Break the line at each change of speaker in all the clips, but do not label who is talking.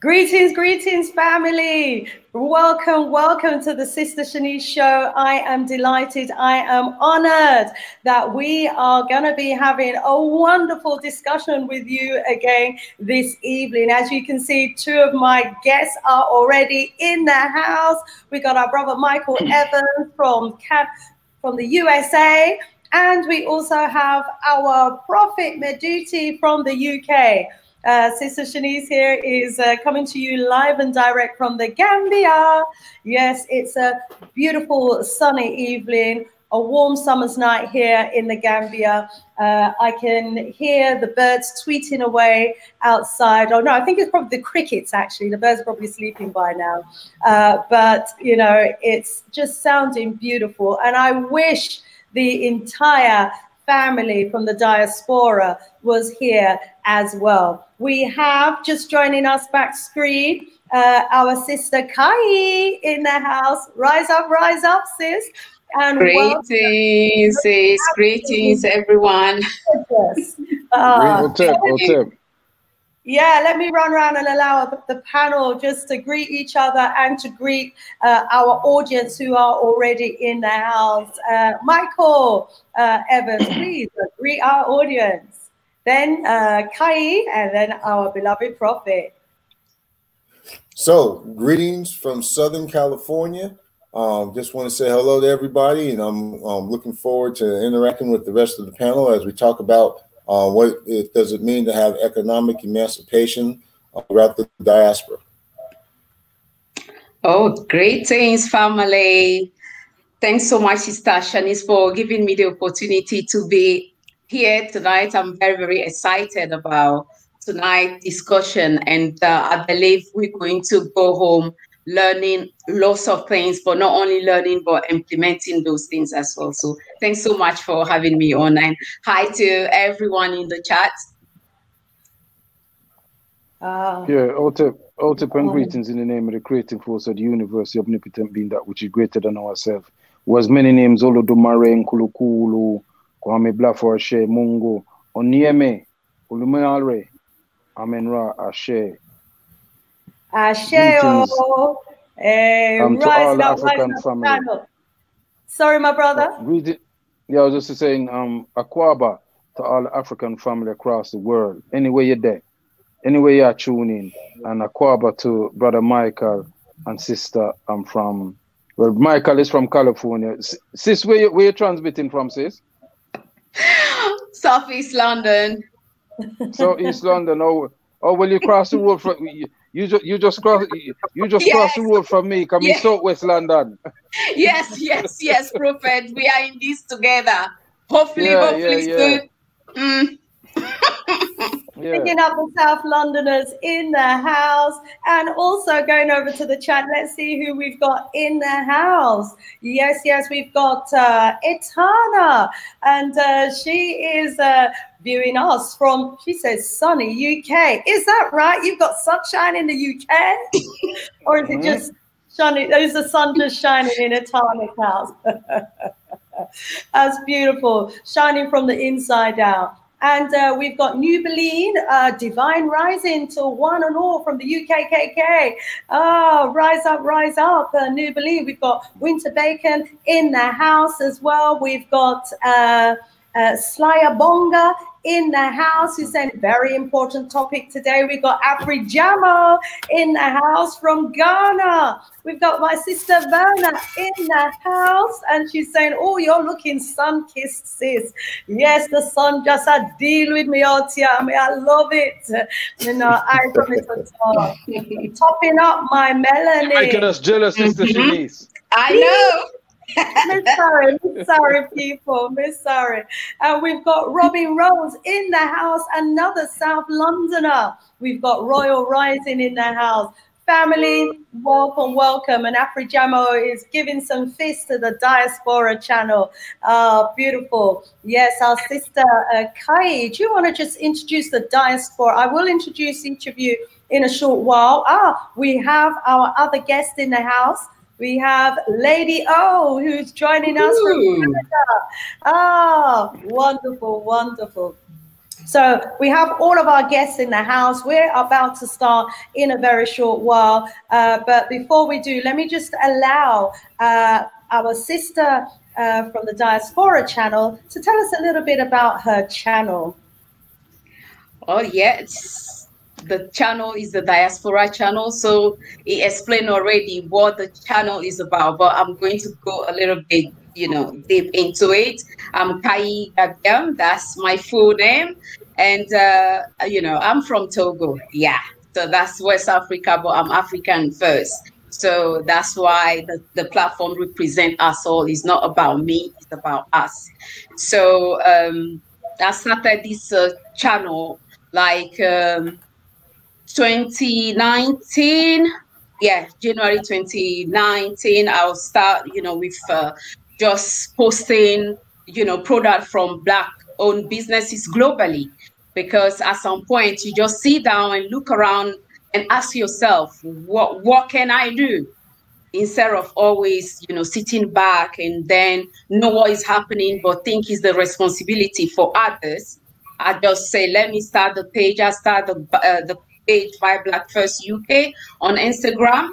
Greetings, greetings, family. Welcome, welcome to the Sister Shanice Show. I am delighted, I am honored that we are going to be having a wonderful discussion with you again this evening. As you can see, two of my guests are already in the house. We got our brother Michael Evans from, from the USA, and we also have our Prophet Meduty from the UK. Uh, Sister Shanice here is uh, coming to you live and direct from the Gambia. Yes, it's a beautiful sunny evening, a warm summer's night here in the Gambia. Uh, I can hear the birds tweeting away outside. Oh no, I think it's probably the crickets actually. The birds are probably sleeping by now. Uh, but you know, it's just sounding beautiful. And I wish the entire family from the diaspora was here as well. We have just joining us back screen, uh, our sister Kayi in the house. Rise up, rise up, sis.
And greetings, sis. Greetings, everyone.
Yes. Uh, what's up? What's up?
Yeah, let me run around and allow the panel just to greet each other and to greet uh, our audience who are already in the house. Uh, Michael uh, Evans, please greet our audience. Then uh, Kayi, and then our beloved prophet.
So, greetings from Southern California. Um, just want to say hello to everybody, and I'm um, looking forward to interacting with the rest of the panel as we talk about uh, what it, does it mean to have economic emancipation uh, throughout the diaspora?
Oh, greetings, family. Thanks so much, Sister Shanice, for giving me the opportunity to be here tonight. I'm very, very excited about tonight's discussion, and uh, I believe we're going to go home learning lots of things, but not only learning, but implementing those things as well. So thanks so much for having me on. And hi to everyone in the chat.
Uh, yeah, Otep, Otep and greetings in the name of the creative force of the universe, the omnipotent being that which is greater than ourselves. Was many names Olodumare, Nkulukulu, Kwame Blafor, Mungo, Onieme, Amenra, Ashe,
Asheo. Uh, um, to all African family. Sorry, my brother.
Uh, yeah, I was just saying, um, Akwaba to all African family across the world. Anywhere you're there, anywhere you're tuning in, and Akwaba to brother Michael and sister. I'm from. Well, Michael is from California. Sis, where you, where you transmitting from, sis?
Southeast London.
Southeast London. Oh, oh, well, you cross the road from you, you just you just cross you just yes. cross the road from me. Come yes. in Southwest London.
yes, yes, yes, Prophet. We are in this together. Hopefully, yeah, hopefully yeah, yeah. soon.
Mm. Picking up the South Londoners in the house and also going over to the chat. Let's see who we've got in the house. Yes, yes, we've got uh, Etana, and uh, she is uh, viewing us from, she says, sunny UK. Is that right? You've got sunshine in the UK? or is it mm-hmm. just shining? Is the sun just shining in Etana's house? That's beautiful, shining from the inside out. And uh, we've got New Beline, uh, Divine Rising to one and all from the UKKK. Oh, rise up, rise up, uh, New Beline. We've got Winter Bacon in the house as well. We've got uh, Slaya Bonga in the house who sent very important topic today. We've got Afri Jamo in the house from Ghana. We've got my sister Verna in the house, and she's saying, Oh, you're looking sun kissed, sis. Yes, the sun just had deal with me out here. I mean, I love it. You know, I from it at all. Topping up my melanin.
Making us jealous, Sister Shanice.
I know.
Miss sorry, Miss sorry, people, Miss sorry. And we've got Robin Rose in the house, another South Londoner. We've got Royal Rising in the house. Family, welcome, welcome. And Afrijamo is giving some fists to the Diaspora channel. Uh, beautiful. Yes, our sister uh, Kayi, do you want to just introduce the Diaspora? I will introduce each of you in a short while. Ah, we have our other guest in the house. We have Lady O, who's joining us from Canada. Ah, wonderful, wonderful. So we have all of our guests in the house. We're about to start in a very short while. Uh, but before we do, let me just allow uh, our sister uh, from the Diaspora channel to tell us a little bit about her channel.
Oh, yes. The channel is the Diaspora channel. So he explained already what the channel is about, but I'm going to go a little bit you know, deep into it. I'm Kayi Gabiam, that's my full name. And, uh, you know, I'm from Togo. Yeah. So that's West Africa, but I'm African first. So that's why the, the platform represent us all. It's not about me, it's about us. So um, I started this uh, channel like um, 2019. Yeah, January 2019. I'll start, you know, with uh, just posting, you know, product from black owned businesses globally. Because at some point you just sit down and look around and ask yourself, what what can I do? Instead of always, you know, sitting back and then know what is happening, but think is the responsibility for others. I just say, let me start the page. I start the uh, the page by Black First UK on Instagram.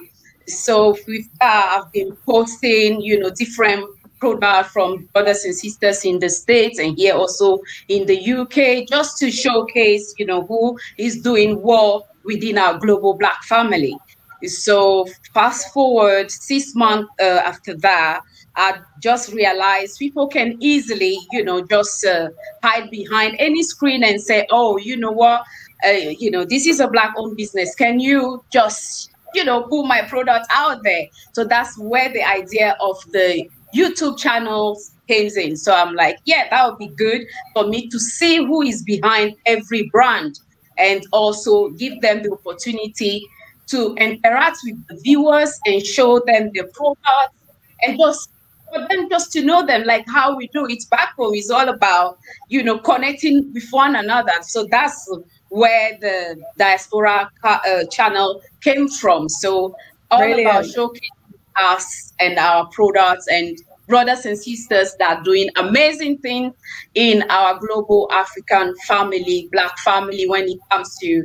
So with that, I've been posting, you know, different product from brothers and sisters in the States and here also in the UK, just to showcase, you know, who is doing well within our global Black family. So fast forward six months uh, after that, I just realized people can easily, you know, just uh, hide behind any screen and say, oh, you know what, uh, you know, this is a black-owned business. Can you just, you know, put my product out there? So that's where the idea of the YouTube channels came in. So I'm like, yeah, that would be good for me to see who is behind every brand and also give them the opportunity to interact with the viewers and show them the products and just for them just to know them like how we do it back home is all about you know connecting with one another so that's where the diaspora uh, channel came from so all Brilliant. about showcasing us and our products and brothers and sisters that are doing amazing things in our global African family, Black family, when it comes to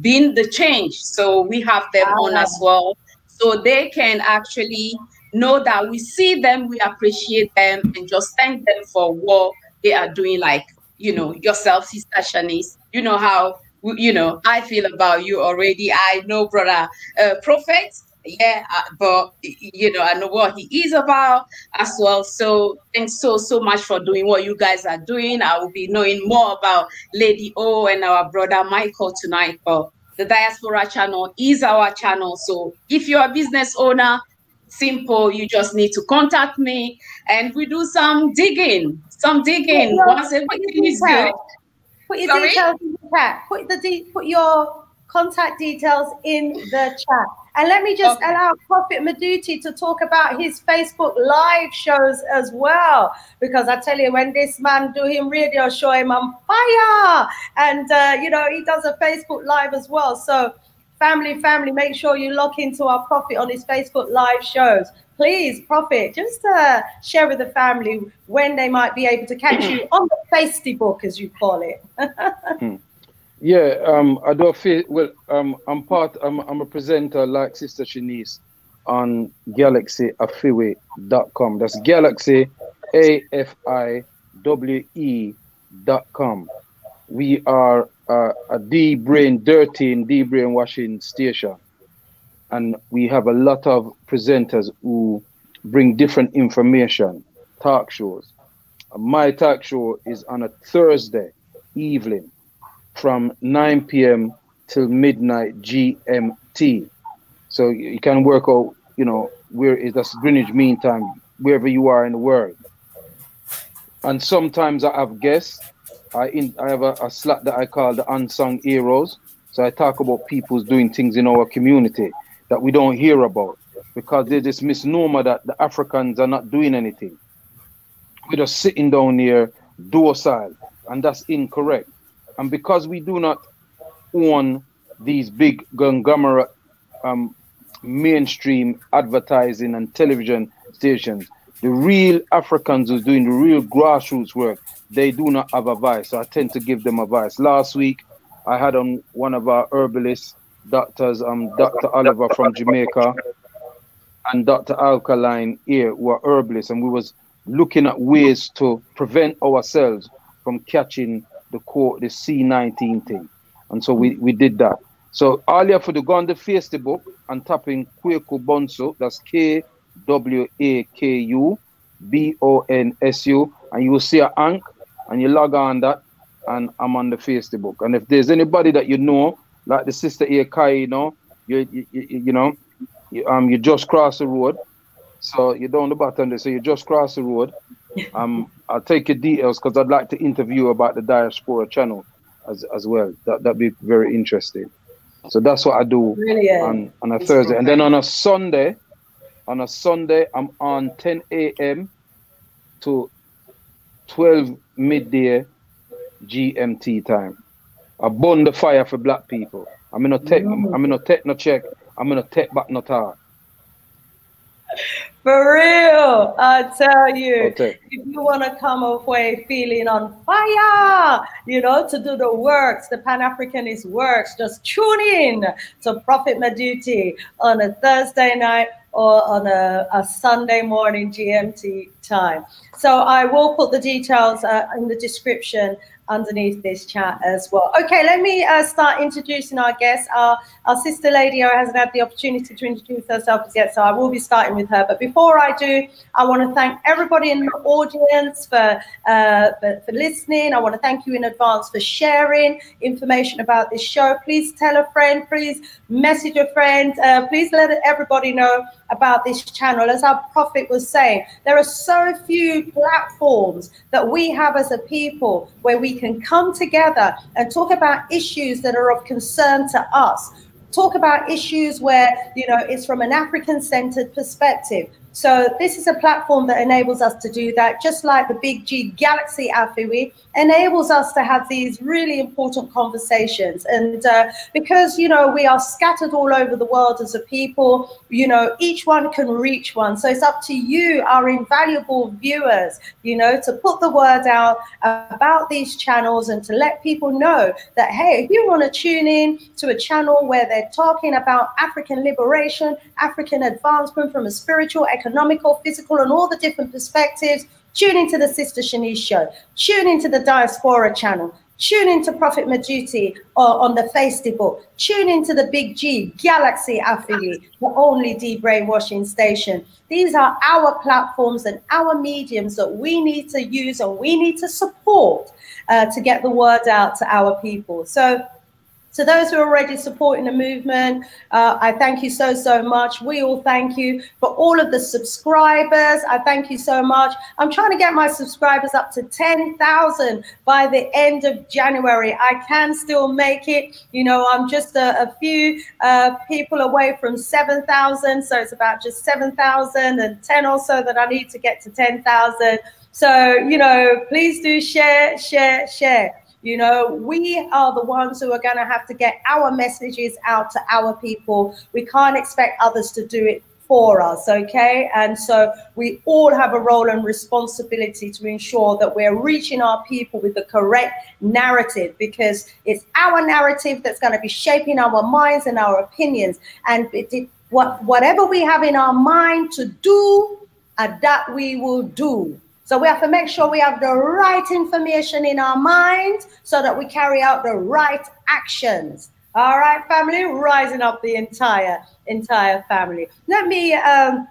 being the change. So we have them wow. on as well. So they can actually know that we see them, we appreciate them, and just thank them for what they are doing. Like, you know, yourself, Sister Shanice, you know how, you know, I feel about you already. I know, brother uh, Prophet, yeah, uh, but you know, I know what he is about as well. So thanks so so much for doing what you guys are doing. I will be knowing more about Lady O and our brother Michael tonight. But the Diaspora channel is our channel. So if you're a business owner, simple, you just need to contact me and we do some digging. Some digging. Once everything is good.
Put your Sorry? details in the chat. Put the de- put your contact details in the chat. And let me just okay. allow Prophet Meduty to talk about his Facebook live shows as well. Because I tell you, when this man do him radio show, him on fire. And, uh, you know, he does a Facebook live as well. So family, family, make sure you lock into our Prophet on his Facebook live shows. Please, Prophet, just uh, share with the family when they might be able to catch you on the Facebook, as you call it.
Hmm. Yeah, um, I do feel well. Um, I'm part. I'm, I'm a presenter like Sister Shanice on GalaxyAfiwe.com. That's Galaxy A F I W E dot com. We are uh, a D brain dirty and D brainwashing station, and we have a lot of presenters who bring different information, talk shows. My talk show is on a Thursday evening from 9 p.m. till midnight GMT. So you can work out, you know, where is that's Greenwich Mean Time, wherever you are in the world. And sometimes I have guests. I in I have a, a slot that I call the unsung heroes. So I talk about people doing things in our community that we don't hear about because there's this misnomer that the Africans are not doing anything. We're just sitting down here docile, and that's incorrect. And because we do not own these big conglomerate um, mainstream advertising and television stations, the real Africans who's doing the real grassroots work, they do not have advice. So I tend to give them advice. Last week, I had on one of our herbalists, doctors, um, Dr. Oliver from Jamaica, and Dr. Alkaline here, who are herbalists, and we was looking at ways to prevent ourselves from catching the core, the C19 thing. And so we, we did that. So go on the Facebook and tap in Kwaku Bonsu, that's K W A K U B O N S U, and you will see a ank and you log on that, and I'm on the Facebook. And if there's anybody that you know, like the sister here, Kayi, you know, you, you, you know, you, um, you just cross the road. So you're down the bottom there. So you just cross the road. Um, I'll take your details because I'd like to interview about the diaspora channel as, as well. That that'd be very interesting. So that's what I do on, on a Thursday. And then on a Sunday, on a Sunday, I'm on 10 a.m. to 12 midday GMT time. I burn the fire for black people. I'm gonna take I'm gonna take no check. I'm gonna take back no tar.
For real, I tell you, okay. if you want to come away feeling on fire, you know, to do the works, the Pan Africanist works, just tune in to Prophet Meduty on a Thursday night or on a, a, Sunday morning GMT time. So I will put the details uh, in the description underneath this chat as well. Okay, let me uh, start introducing our guests. Our, our sister lady hasn't had the opportunity to introduce herself as yet, so I will be starting with her. But before I do, I want to thank everybody in the audience for, uh, for, for, listening. I want to thank you in advance for sharing information about this show. Please tell a friend, please message a friend, uh, please let everybody know about this channel. As our prophet was saying, there are so few platforms that we have as a people where we can come together and talk about issues that are of concern to us. Talk about issues where, you know, it's from an African centered perspective. So this is a platform that enables us to do that, just like the Big G Galaxy Afiwe enables us to have these really important conversations. And uh, because, you know, we are scattered all over the world as a people, you know, each one can reach one. So it's up to you, our invaluable viewers, you know, to put the word out about these channels and to let people know that, hey, if you want to tune in to a channel where they're talking about African liberation, African advancement from a spiritual, economical, physical, and all the different perspectives. Tune into the Sister Shanice show. Tune into the Diaspora channel. Tune into Prophet Meduty uh, on the Facebook. Tune into the Big G Galaxy Afiwe, the only de-brainwashing station. These are our platforms and our mediums that we need to use and we need to support uh, to get the word out to our people. So to those who are already supporting the movement, uh, I thank you so, so much. We all thank you for all of the subscribers. I thank you so much. I'm trying to get my subscribers up to 10,000 by the end of January. I can still make it. You know, I'm just a, a few uh, people away from 7,000. So it's about just 7,010 or so that I need to get to 10,000. So, you know, please do share, share, share. You know, we are the ones who are going to have to get our messages out to our people. We can't expect others to do it for us, okay? And so we all have a role and responsibility to ensure that we're reaching our people with the correct narrative because it's our narrative that's going to be shaping our minds and our opinions. And it, what, whatever we have in our mind to do, uh, that we will do. So we have to make sure we have the right information in our mind so that we carry out the right actions. All right, family, rising up the entire entire family. Let me um,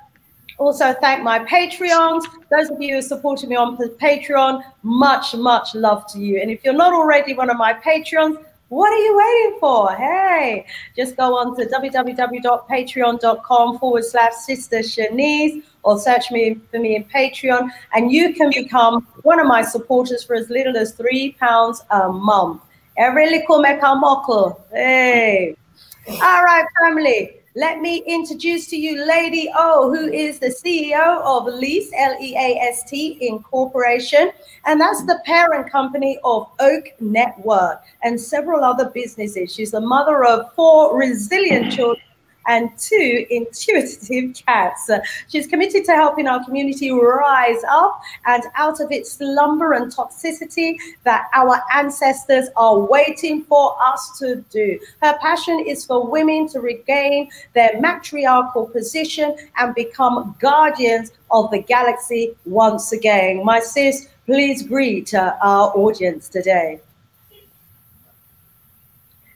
also thank my Patreons. Those of you who supported me on Patreon, much, much love to you. And if you're not already one of my Patreons, what are you waiting for? Hey, just go on to www.patreon.com forward slash sister Shanice or search me for me in Patreon, and you can become one of my supporters for as little as three pounds a month. Every little make a. Hey. All right, family. Let me introduce to you Lady O, who is the CEO of Least, L-E-A-S-T Incorporation. And that's the parent company of Oak Network and several other businesses. She's the mother of four resilient children and two intuitive cats. She's committed to helping our community rise up and out of its slumber and toxicity that our ancestors are waiting for us to do. Her passion is for women to regain their matriarchal position and become guardians of the galaxy once again. My sis, please greet uh, our audience today.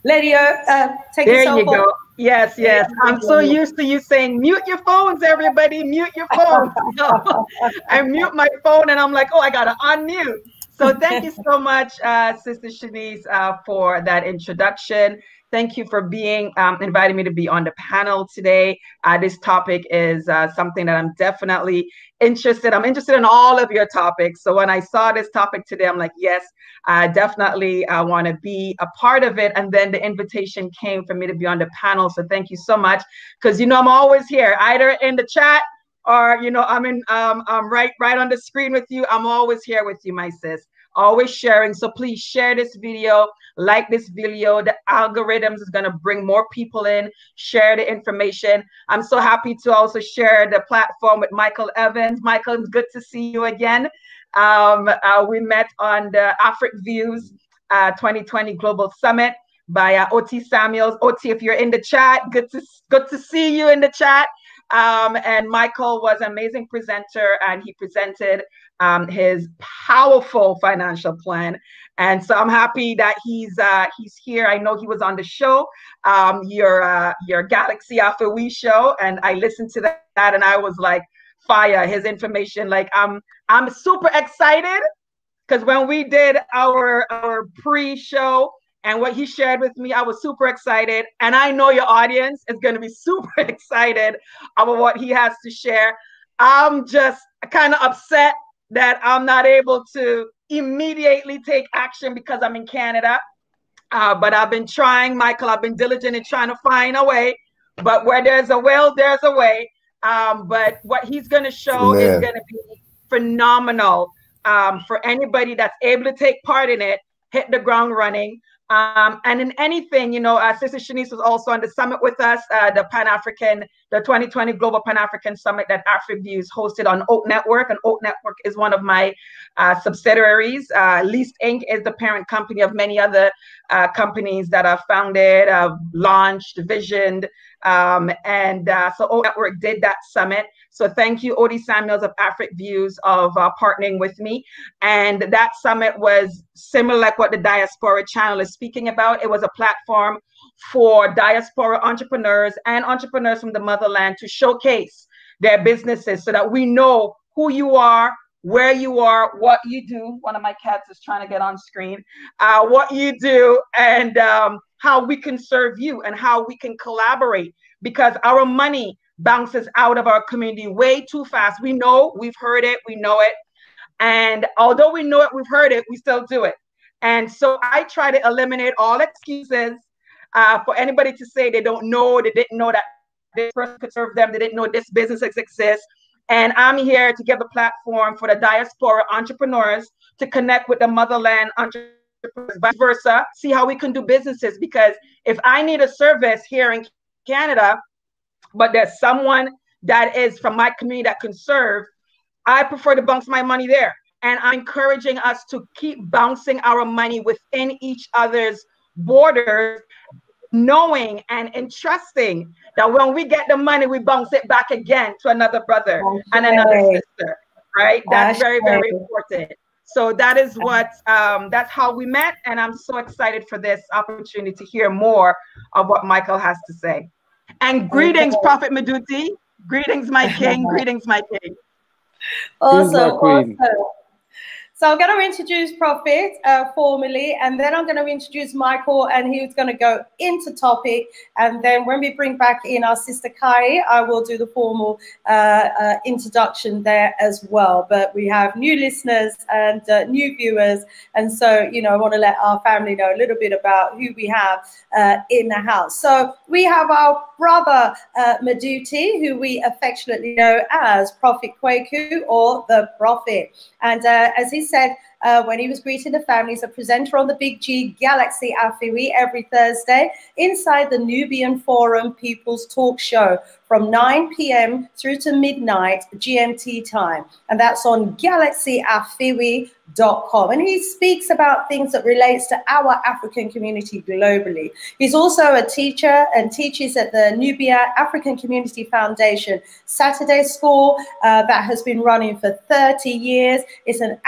Lady, uh, take
there you go. Yes, yes. I'm so used to you saying mute your phones, everybody, mute your phones. I mute my phone and I'm like, oh, I gotta unmute. So thank you so much, uh, Sister Shanice, uh, for that introduction. Thank you for being um, inviting me to be on the panel today. Uh, this topic is uh, something that I'm definitely interested. I'm interested in all of your topics. So when I saw this topic today, I'm like, yes, I definitely uh, want to be a part of it. And then the invitation came for me to be on the panel. So thank you so much, because you know I'm always here, either in the chat or you know I'm in um, I'm right right on the screen with you. I'm always here with you, my sis always sharing. So please share this video, like this video. The algorithms is going to bring more people in, share the information. I'm so happy to also share the platform with Michael Evans. Michael, it's good to see you again. Um, uh, we met on the Afric Views uh, 2020 Global Summit by uh, OT Samuels. OT, if you're in the chat, good to good to see you in the chat. Um, and Michael was an amazing presenter, and he presented um, his powerful financial plan. And so I'm happy that he's uh, he's here. I know he was on the show, um, your uh, your Galaxy Afiwe show, and I listened to that, and I was like, fire! His information, like I'm I'm super excited because when we did our our pre-show and what he shared with me, I was super excited, and I know your audience is going to be super excited about what he has to share. I'm just kind of upset that I'm not able to immediately take action because I'm in Canada. Uh, but I've been trying, Michael, I've been diligent in trying to find a way. But where there's a will, there's a way. Um, but what he's going to show is going to be phenomenal um, for anybody that's able to take part in it, hit the ground running. Um, and in anything, you know, uh, Sister Shanice was also on the summit with us, uh, the Pan African, the 2020 Global Pan African Summit that AfriViews hosted on Oak Network. And Oak Network is one of my uh, subsidiaries. Uh, Least Inc. is the parent company of many other uh, companies that are founded, uh, launched, visioned. Um, and uh, so Oak Network did that summit. So thank you, OT Samuels of Afric Views, of uh, partnering with me. And that summit was similar like what the Diaspora Channel is speaking about. It was a platform for diaspora entrepreneurs and entrepreneurs from the motherland to showcase their businesses so that we know who you are, where you are, what you do. One of my cats is trying to get on screen. Uh, what you do and um, how we can serve you and how we can collaborate because our money bounces out of our community way too fast. We know, we've heard it, we know it. And although we know it, we've heard it, we still do it. And so I try to eliminate all excuses uh, for anybody to say they don't know, they didn't know that this person could serve them, they didn't know this business exists. And I'm here to give a platform for the diaspora entrepreneurs to connect with the motherland entrepreneurs, vice versa, see how we can do businesses. Because if I need a service here in Canada, but there's someone that is from my community that can serve, I prefer to bounce my money there. And I'm encouraging us to keep bouncing our money within each other's borders, knowing and entrusting that when we get the money, we bounce it back again to another brother okay. and another sister, right? That's very, very important. So that is what um, that's how we met, and I'm so excited for this opportunity to hear more of what Michael has to say. And greetings, Prophet Meduty. Greetings, my king. greetings, my king.
Awesome. awesome. So I'm going to introduce Prophet uh, formally, and then I'm going to introduce Michael, and he's going to go into topic. And then when we bring back in our sister Kayi, I will do the formal uh, uh, introduction there as well. But we have new listeners and uh, new viewers, and so you know I want to let our family know a little bit about who we have uh, in the house. So we have our brother uh, Meduty, who we affectionately know as Prophet Kwaku or the Prophet, and as he said, uh, when he was greeting the families, a presenter on the Big G Galaxy Afiwe every Thursday inside the Nubian Forum People's Talk Show from 9 p.m. through to midnight GMT time. And that's on galaxyafiwe.com. And he speaks about things that relates to our African community globally. He's also a teacher and teaches at the Nubia African Community Foundation Saturday School uh, that has been running for 30 years. It's an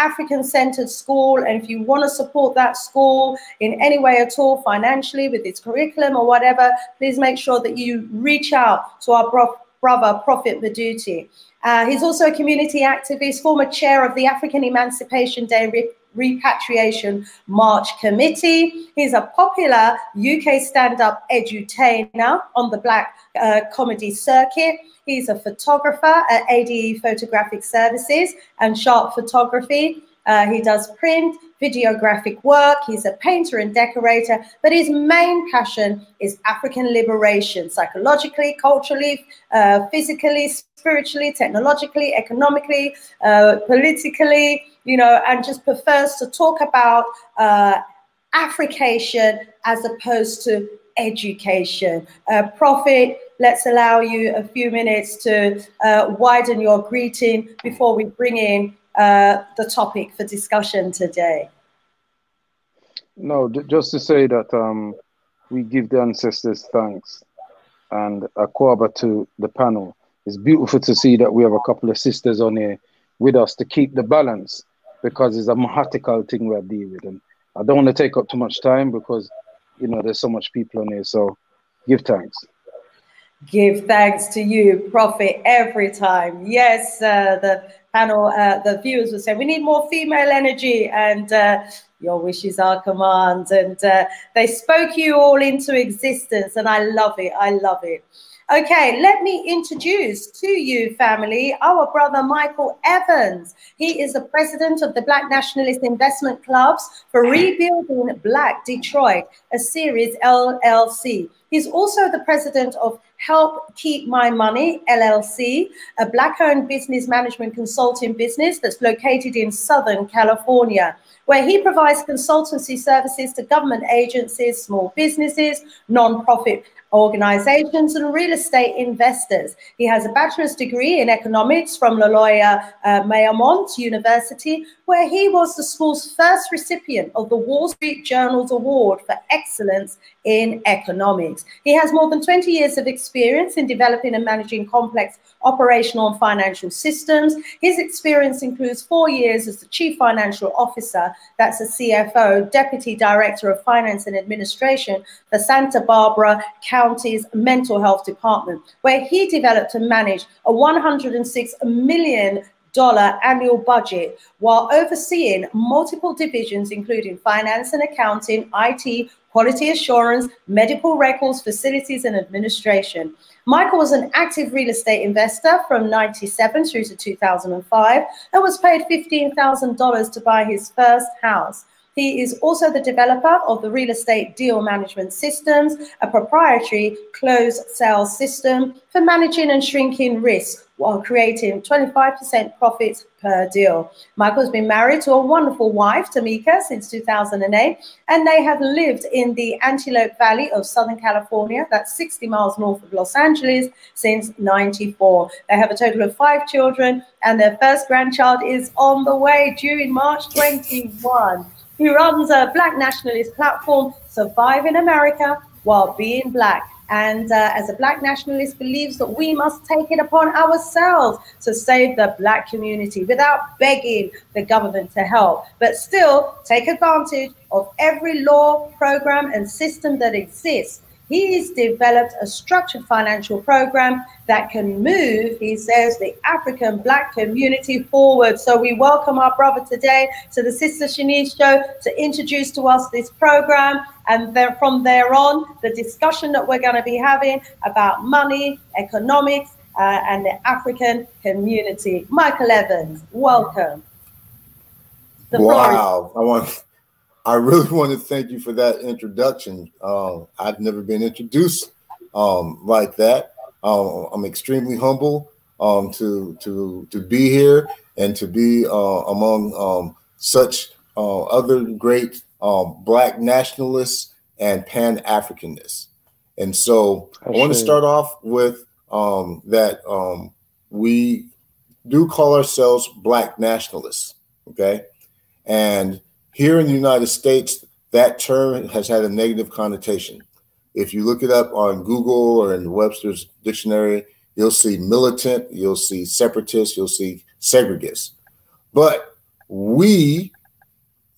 School. And if you want to support that school in any way at all, financially, with its curriculum or whatever, please make sure that you reach out to our brother, Prophet Meduty. Uh, he's also a community activist, former chair of the African Emancipation Day Re Repatriation March Committee. He's a popular UK stand-up edutainer on the Black uh, comedy circuit. He's a photographer at ADE Photographic Services and Sharp Photography. Uh, he does print, videographic work. He's a painter and decorator, but his main passion is African liberation, psychologically, culturally, uh, physically, spiritually, technologically, economically, uh, politically, you know, and just prefers to talk about uh, Africation as opposed to education. Uh, Prophet, let's allow you a few minutes to uh, widen your greeting before we bring in uh, the topic for discussion today?
No, just to say that um, we give the ancestors thanks and a Akwaaba to the panel. It's beautiful to see that we have a couple of sisters on here with us to keep the balance because it's a mahatical thing we're dealing with. And I don't want to take up too much time because, you know, there's so much people on here. So give thanks.
Give thanks to you, Prophet, every time. Yes, uh, the panel, uh, the viewers were saying, we need more female energy and uh, your wishes are commands. And uh, they spoke you all into existence and I love it. I love it. Okay, let me introduce to you, family, our brother Michael Evans. He is the president of the Black Nationalist Investment Clubs for Rebuilding Black Detroit, a series LLC. He's also the president of Help Keep My Money LLC, a black owned business management consulting business that's located in Southern California, where he provides consultancy services to government agencies, small businesses, non-profit organizations and real estate investors. He has a bachelor's degree in economics from La Loyola uh, Marymount University, where he was the school's first recipient of the Wall Street Journal's Award for Excellence in Economics. He has more than 20 years of experience in developing and managing complex operational and financial systems. His experience includes four years as the Chief Financial Officer, that's a CFO, Deputy Director of Finance and Administration for Santa Barbara County's Mental Health Department, where he developed and managed a 106 million dollar annual budget while overseeing multiple divisions, including finance and accounting, IT, quality assurance, medical records, facilities, and administration. Michael was an active real estate investor from 97 through to 2005 and was paid $15,000 to buy his first house. He is also the developer of the Real Estate Deal Management Systems, a proprietary closed sales system for managing and shrinking risk while creating 25% profits per deal. Michael's been married to a wonderful wife, Tamika, since 2008, and they have lived in the Antelope Valley of Southern California, that's 60 miles north of Los Angeles, since 94. They have a total of five children, and their first grandchild is on the way due in March 21. He runs a black nationalist platform, Survive in America While Being Black. And uh, as a black nationalist, believes that we must take it upon ourselves to save the black community without begging the government to help, but still take advantage of every law, program, and system that exists He's developed a structured financial program that can move, he says, the African Black community forward. So we welcome our brother today to the Sister Shanice Show to introduce to us this program. And then from there on, the discussion that we're going to be having about money, economics, uh, and the African community. Michael Evans, welcome.
The wow. I want I really want to thank you for that introduction. Um, I've never been introduced um, like that. Um, I'm extremely humble um, to to to be here and to be uh, among um, such uh, other great um, Black nationalists and Pan Africanists. And so I, I want to start off with um, that um, we do call ourselves Black nationalists. Okay. And here in the United States, that term has had a negative connotation. If you look it up on Google or in Webster's dictionary, you'll see militant, you'll see separatist, you'll see segregist. But we,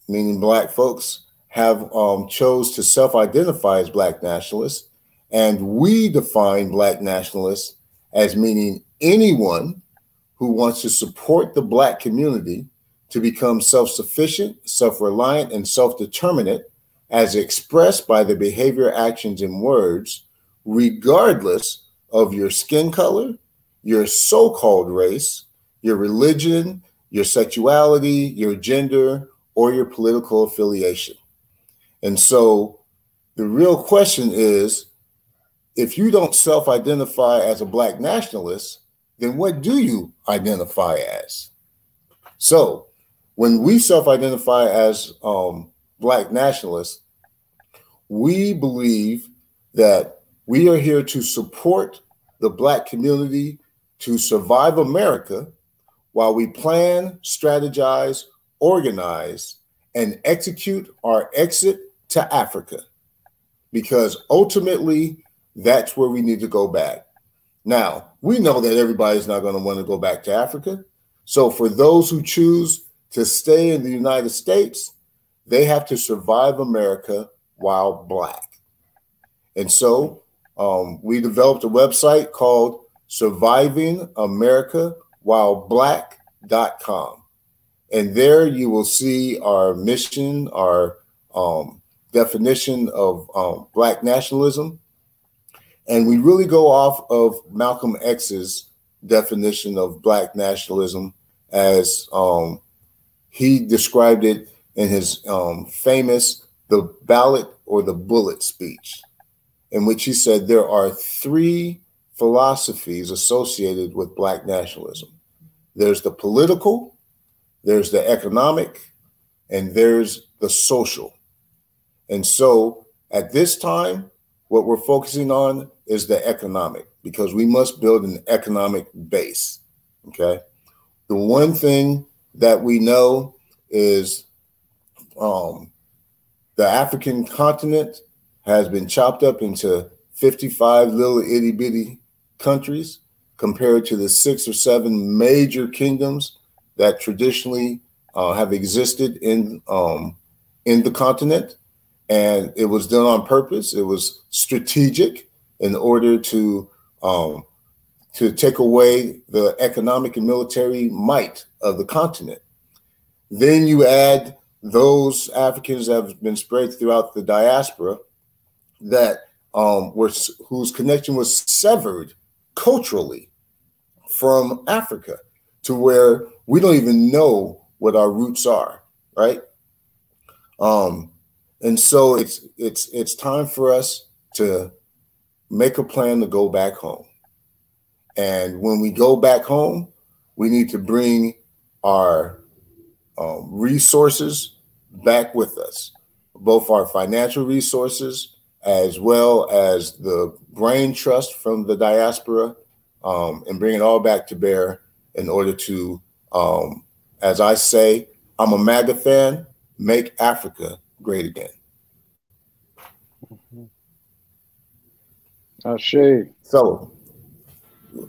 meaning black folks, have um, chose to self-identify as black nationalists, and we define black nationalists as meaning anyone who wants to support the black community to become self-sufficient, self-reliant, and self-determinate as expressed by the behavior, actions, and words, regardless of your skin color, your so-called race, your religion, your sexuality, your gender, or your political affiliation. And so the real question is if you don't self identify as a Black nationalist, then what do you identify as? So when we self identify as um, Black nationalists, we believe that we are here to support the Black community to survive America while we plan, strategize, organize, and execute our exit to Africa. Because ultimately, that's where we need to go back. Now, we know that everybody's not going to want to go back to Africa. So, for those who choose to stay in the United States, they have to survive America while Black. And so, um, we developed a website called Surviving America while. And there you will see our mission, our um, definition of um, black nationalism. And we really go off of Malcolm X's definition of black nationalism as um, he described it in his um, famous The Ballot or the Bullet speech, in which he said there are three philosophies associated with black nationalism. There's the political, there's the economic, and there's the social. And so at this time, what we're focusing on is the economic because we must build an economic base. Okay. The one thing that we know is um, the African continent has been chopped up into 55 little itty bitty countries compared to the six or seven major kingdoms that traditionally uh, have existed in um, in the continent, and it was done on purpose. It was strategic in order to um, to take away the economic and military might of the continent. Then you add those Africans that have been spread throughout the diaspora that um, were whose connection was severed culturally from Africa to where we don't even know what our roots are, right? Um, and so it's it's it's time for us to make a plan to go back home. And when we go back home, we need to bring our um, resources back with us, both our financial resources as well as the brain trust from the diaspora, um, and bring it all back to bear in order to, um, as I say, I'm a MAGA fan, make Africa great again.
Ashe.
So,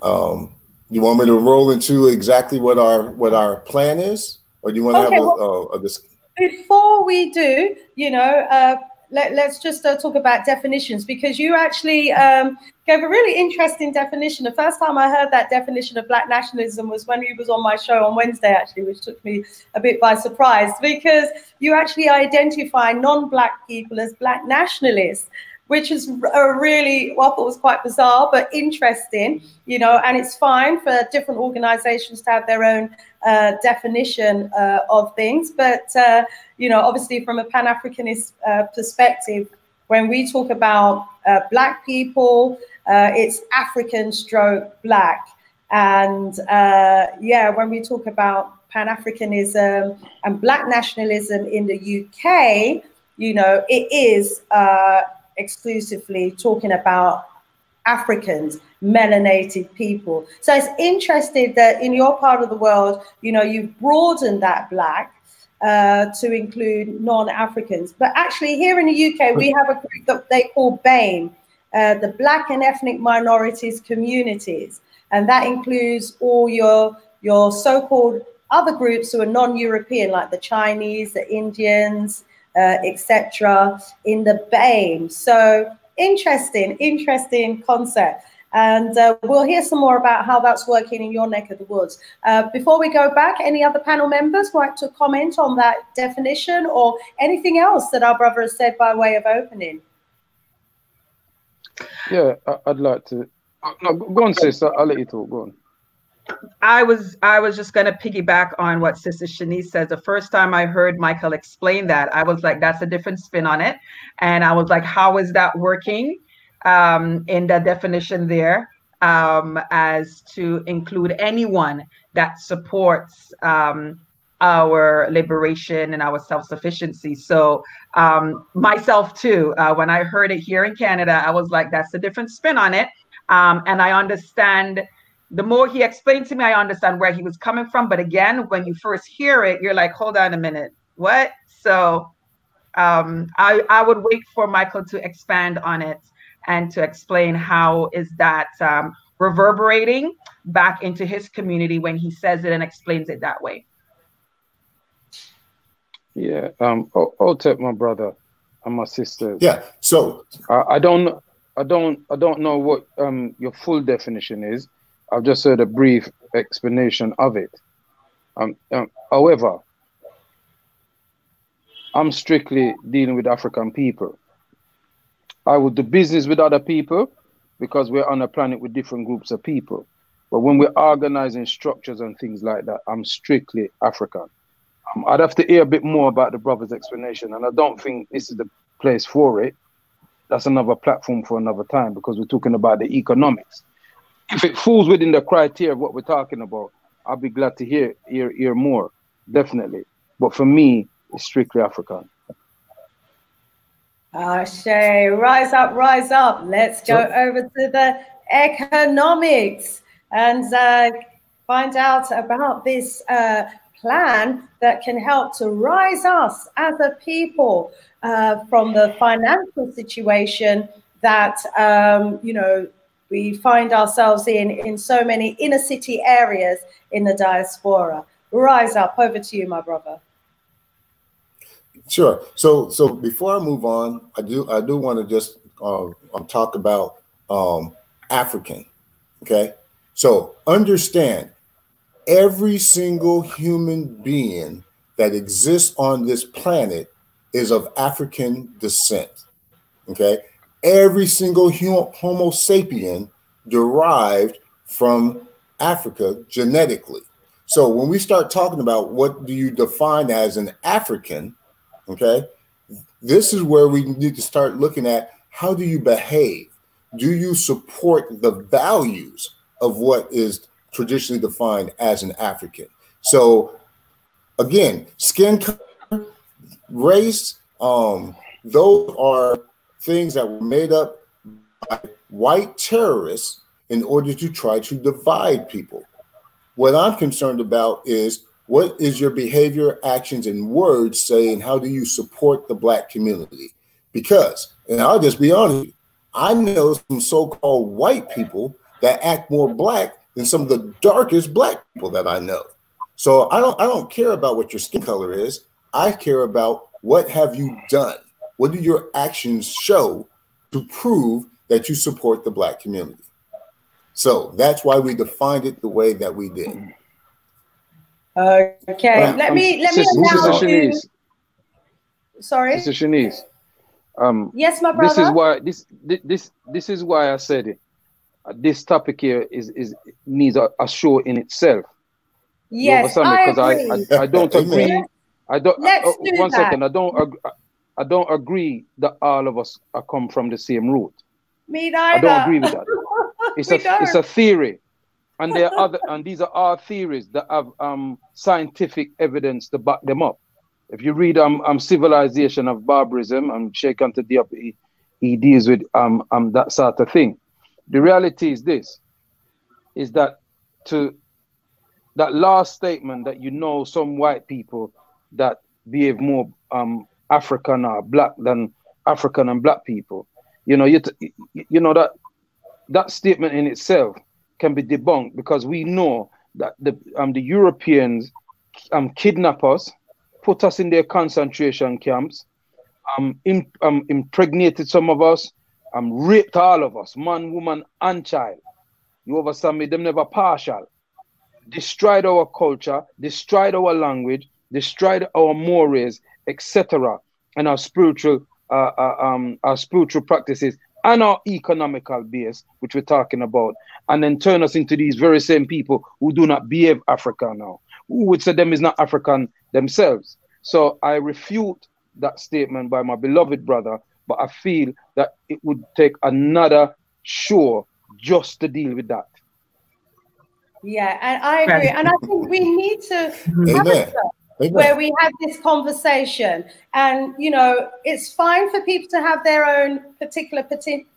um, you want me to roll into exactly what our what our plan is, or do you want to okay, have a, well, a, a,
Before we do, you know, uh, let, us just uh, talk about definitions because you actually um, gave a really interesting definition. The first time I heard that definition of black nationalism was when you was on my show on Wednesday, actually, which took me a bit by surprise because you actually identify non-black people as black nationalists which is a really well, it was quite bizarre but interesting, you know. And it's fine for different organisations to have their own uh, definition uh, of things, but uh, you know, obviously from a Pan Africanist uh, perspective, when we talk about uh, Black people, uh, it's African stroke Black, and yeah, when we talk about Pan Africanism and Black nationalism in the UK, you know, it is exclusively talking about Africans, melanated people. So it's interesting that in your part of the world, you know, you've broadened that black uh, to include non-Africans. But actually here in the UK, we have a group that they call BAME, uh, the Black and Ethnic Minorities Communities. And that includes all your, your so-called other groups who are non-European, like the Chinese, the Indians, uh, etc., in the BAME. So interesting, interesting concept. And uh, we'll hear some more about how that's working in your neck of the woods. Uh, before we go back, any other panel members like to comment on that definition or anything else that our brother has said by way of opening?
Yeah, I'd like to. Uh, no, go on, sis. I'll let you talk. Go on.
I was I was just gonna piggyback on what Sister Shanice says. The first time I heard Michael explain that, I was like, that's a different spin on it. And I was like, how is that working um, in the definition there um, as to include anyone that supports um, our liberation and our self-sufficiency. So um, myself too, uh, when I heard it here in Canada, I was like, that's a different spin on it. Um, and I understand the more he explained to me, I understand where he was coming from. But again, when you first hear it, you're like, hold on a minute, what? So um, I, I would wait for Michael to expand on it and to explain how is that um, reverberating back into his community when he says it and explains it that way.
Yeah, um, I'll, take my brother and my sister.
Yeah, so
I, I don't, I don't, I don't know what um your full definition is, I've just heard a brief explanation of it. Um, um, however, I'm strictly dealing with African people. I would do business with other people because we're on a planet with different groups of people. But when we're organizing structures and things like that, I'm strictly African. Um, I'd have to hear a bit more about the brother's explanation, and I don't think this is the place for it. That's another platform for another time because we're talking about the economics if it falls within the criteria of what we're talking about, I'll be glad to hear hear hear more, definitely. But for me, it's strictly African.
Ah, Shay, rise up, rise up. Let's go so, over to the economics and uh, find out about this uh, plan that can help to rise us as a people uh, from the financial situation that um, you know we find ourselves in in so many inner city areas in the diaspora. Rise up. Over to you, my brother.
Sure. So so before I move on, I do I do want to just uh, talk about um, African. Okay. So understand every single human being that exists on this planet is of African descent. Okay every single Homo sapien derived from Africa genetically. So when we start talking about what do you define as an African, okay, this is where we need to start looking at how do you behave? Do you support the values of what is traditionally defined as an African? So again, skin color, race, um, those are things that were made up by white terrorists in order to try to divide people. What I'm concerned about is what is your behavior, actions, and words saying? How do you support the black community? Because, and I'll just be honest, I know some so-called white people that act more black than some of the darkest black people that I know. So I don't I don't care about what your skin color is. I care about what have you done. What do your actions show to prove that you support the black community? So that's why we defined it the way that we did.
Okay, um, let me let me
announce you.
Sorry,
Mr. Shanice. Um,
yes, my brother.
This is why this this this is why I said it. Uh, this topic here is is needs a, a show in itself.
Yes, I agree.
I, I, I don't agree. I don't. Let's uh, do one that. second. I don't. Uh, I don't agree that all of us are come from the same root.
Me neither.
I don't agree with that. It's a don't. it's a theory. and there are other, and these are all theories that have um, scientific evidence to back them up. If you read um, um Civilization or Barbarism, I'm Cheikh Anta Diop, he, he deals with um, um that sort of thing. The reality is this: is that to that last statement that you know some white people that behave more um, African or black than African and black people. You know, you, you know that that statement in itself can be debunked because we know that the um, the Europeans um, kidnap us, put us in their concentration camps, um, imp, um, impregnated some of us, um, raped all of us, man, woman, and child. You understand me? Them never partial. Destroyed our culture, destroyed our language, destroyed our mores, etc., and our spiritual, uh, uh, um, our spiritual practices and our economical base, which we're talking about, and then turn us into these very same people who do not behave African now, who would say them is not African themselves. So I refute that statement by my beloved brother, but I feel that it would take another show just to deal with that.
Yeah, and I agree. And I think we need to Amen. Amen. Where we have this conversation. And, you know, it's fine for people to have their own particular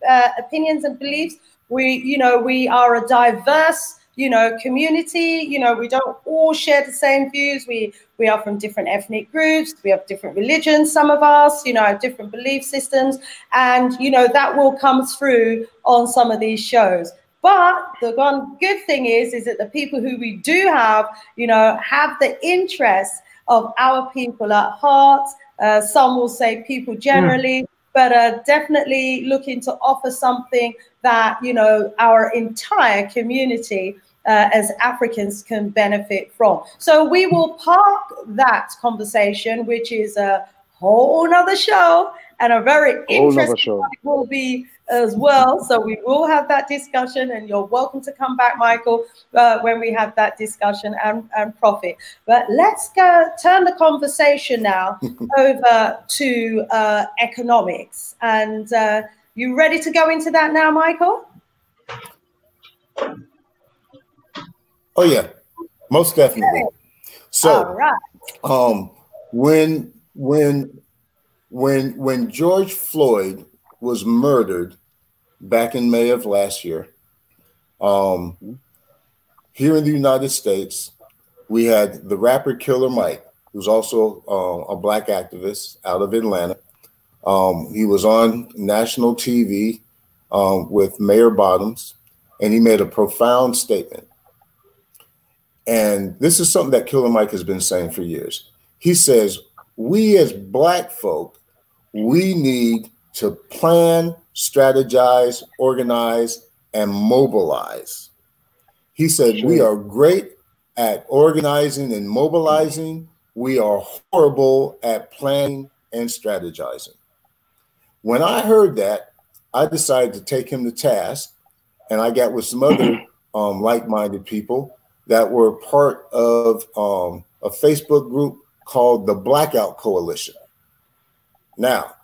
uh, opinions and beliefs. We, you know, we are a diverse you know, community. You know, we don't all share the same views. We we are from different ethnic groups. We have different religions. Some of us, you know, have different belief systems, and you know that will come through on some of these shows. But the one good thing is, is that the people who we do have, you know, have the interests of our people at heart. Uh, some will say people generally. Mm but uh, definitely looking to offer something that you know our entire community uh, as Africans can benefit from. So we will park that conversation, which is a whole nother show and a very interesting show. will be as well. So we will have that discussion, and you're welcome to come back, Michael, uh, when we have that discussion and, and profit. But let's go turn the conversation now over to uh, economics. And uh, you ready to go into that now, Michael?
Oh yeah, most definitely. So, right. um, when when when when George Floyd was murdered back in May of last year, um, here in the United States, we had the rapper Killer Mike, who's also uh, a black activist out of Atlanta. Um, he was on national TV um, with Mayor Bottoms, and he made a profound statement. And this is something that Killer Mike has been saying for years. He says, we as Black folk, we need to plan, strategize, organize, and mobilize. He said, sure. we are great at organizing and mobilizing. We are horrible at planning and strategizing. When I heard that, I decided to take him to task, and I got with some other um, like-minded people that were part of um, a Facebook group called the Blackout Coalition. Now,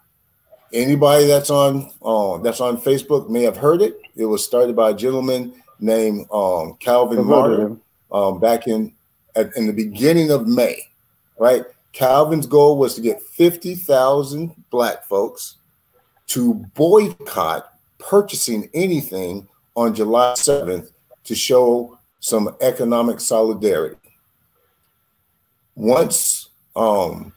anybody that's on uh, that's on Facebook may have heard it. It was started by a gentleman named um, Calvin Martin um, back in at, in the beginning of May, right? Calvin's goal was to get 50,000 black folks to boycott purchasing anything on July 7th to show some economic solidarity. Once um,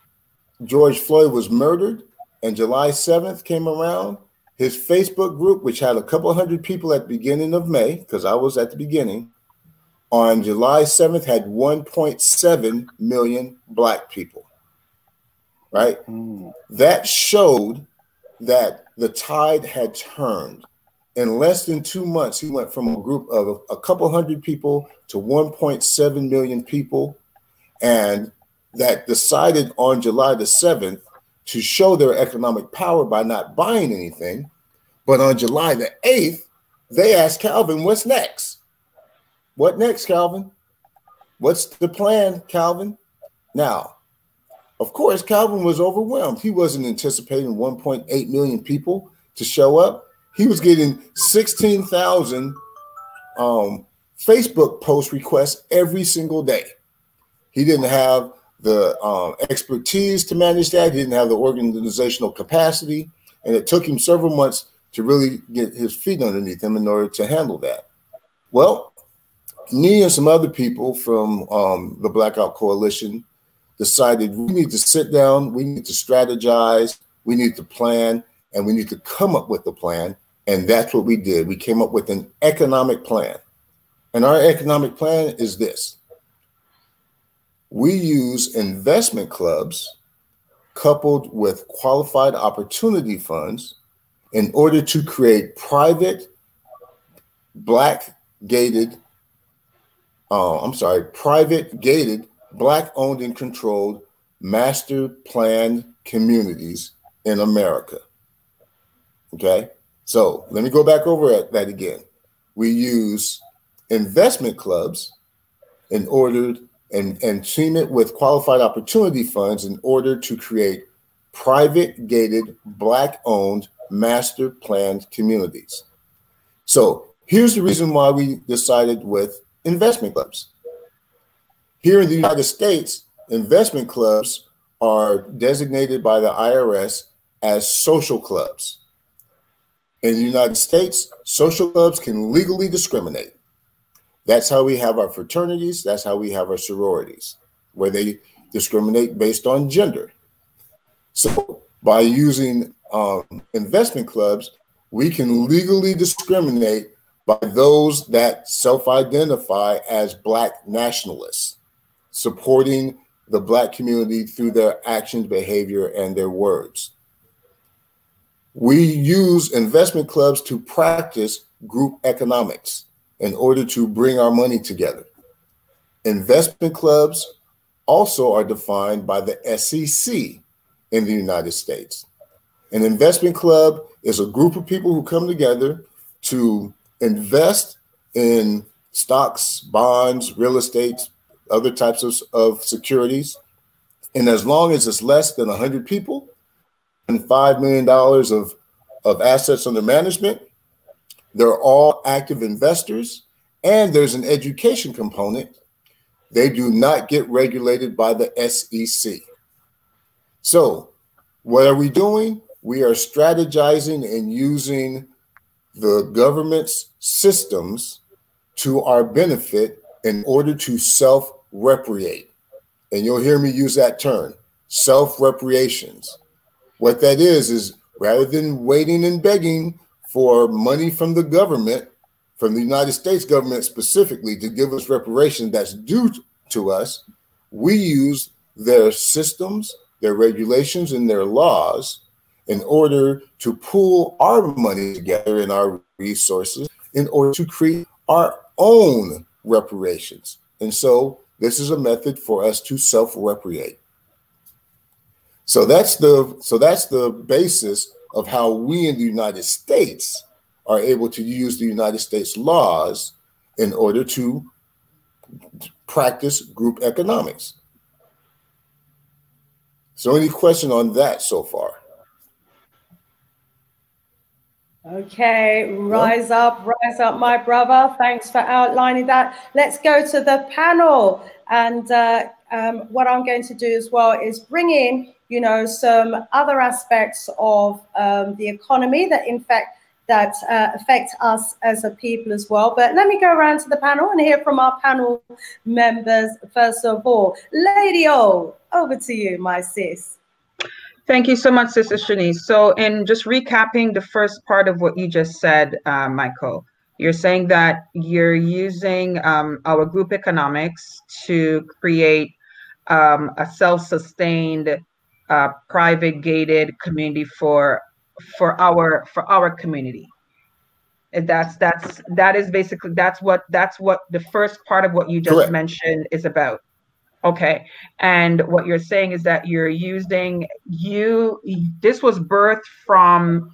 George Floyd was murdered and July 7th came around, his Facebook group, which had a couple hundred people at the beginning of May, because I was at the beginning, on July 7th had 1.7 million black people. Right? Mm. That showed that the tide had turned in less than two months, he went from a group of a couple hundred people to 1.7 million people, and that decided on July the 7th to show their economic power by not buying anything. But on July the 8th, they asked Calvin, What's next? What next, Calvin? What's the plan, Calvin? Now, of course, Calvin was overwhelmed. He wasn't anticipating 1.8 million people to show up he was getting 16,000 um, Facebook post requests every single day. He didn't have the um, expertise to manage that. He didn't have the organizational capacity. And it took him several months to really get his feet underneath him in order to handle that. Well, me and some other people from um, the Blackout Coalition decided we need to sit down, we need to strategize, we need to plan, and we need to come up with a plan. And that's what we did. We came up with an economic plan. And our economic plan is this we use investment clubs coupled with qualified opportunity funds in order to create private, black gated, uh, I'm sorry, private gated, black owned and controlled master planned communities in America. Okay, so let me go back over that again. We use investment clubs in order and, and team it with qualified opportunity funds in order to create private gated black owned master planned communities. So here's the reason why we decided with investment clubs. Here in the United States, investment clubs are designated by the IRS as social clubs. In the United States, social clubs can legally discriminate. That's how we have our fraternities, that's how we have our sororities, where they discriminate based on gender. So by using um, investment clubs, we can legally discriminate by those that self identify as Black nationalists, supporting the Black community through their actions, behavior, and their words. We use investment clubs to practice group economics in order to bring our money together. Investment clubs also are defined by the SEC in the United States. An investment club is a group of people who come together to invest in stocks, bonds, real estate, other types of, of securities. And as long as it's less than 100 people and $5 million of, of assets under management, they're all active investors and there's an education component. They do not get regulated by the SEC. So, what are we doing? we are strategizing and using the government's systems to our benefit in order to self repriate. And you'll hear me use that term self repriations. What that is, is rather than waiting and begging for money from the government, from the United States government specifically, to give us reparations that's due to us, we use their systems, their regulations, and their laws in order to pool our money together and our resources in order to create our own reparations. And so this is a method for us to self-repriate. So that's the so that's the basis of how we in the United States are able to use the United States laws in order to practice group economics. So any question on that so far?
Okay, rise up, rise up, my brother. Thanks for outlining that. Let's go to the panel. And uh, um, what I'm going to do as well is bring in, you know, some other aspects of um, the economy that, in fact, that uh, affect us as a people as well. But let me go around to the panel and hear from our panel members first of all. Lady O, over to you, my sis.
Thank you so much, Sister Shanice. So, in just recapping the first part of what you just said, uh, Michael, you're saying that you're using um, our group economics to create um, a self-sustained, uh, private gated community for for our for our community. And that's that's that is basically that's what that's what the first part of what you just Correct. mentioned is about. Okay. And what you're saying is that you're using you this was birthed from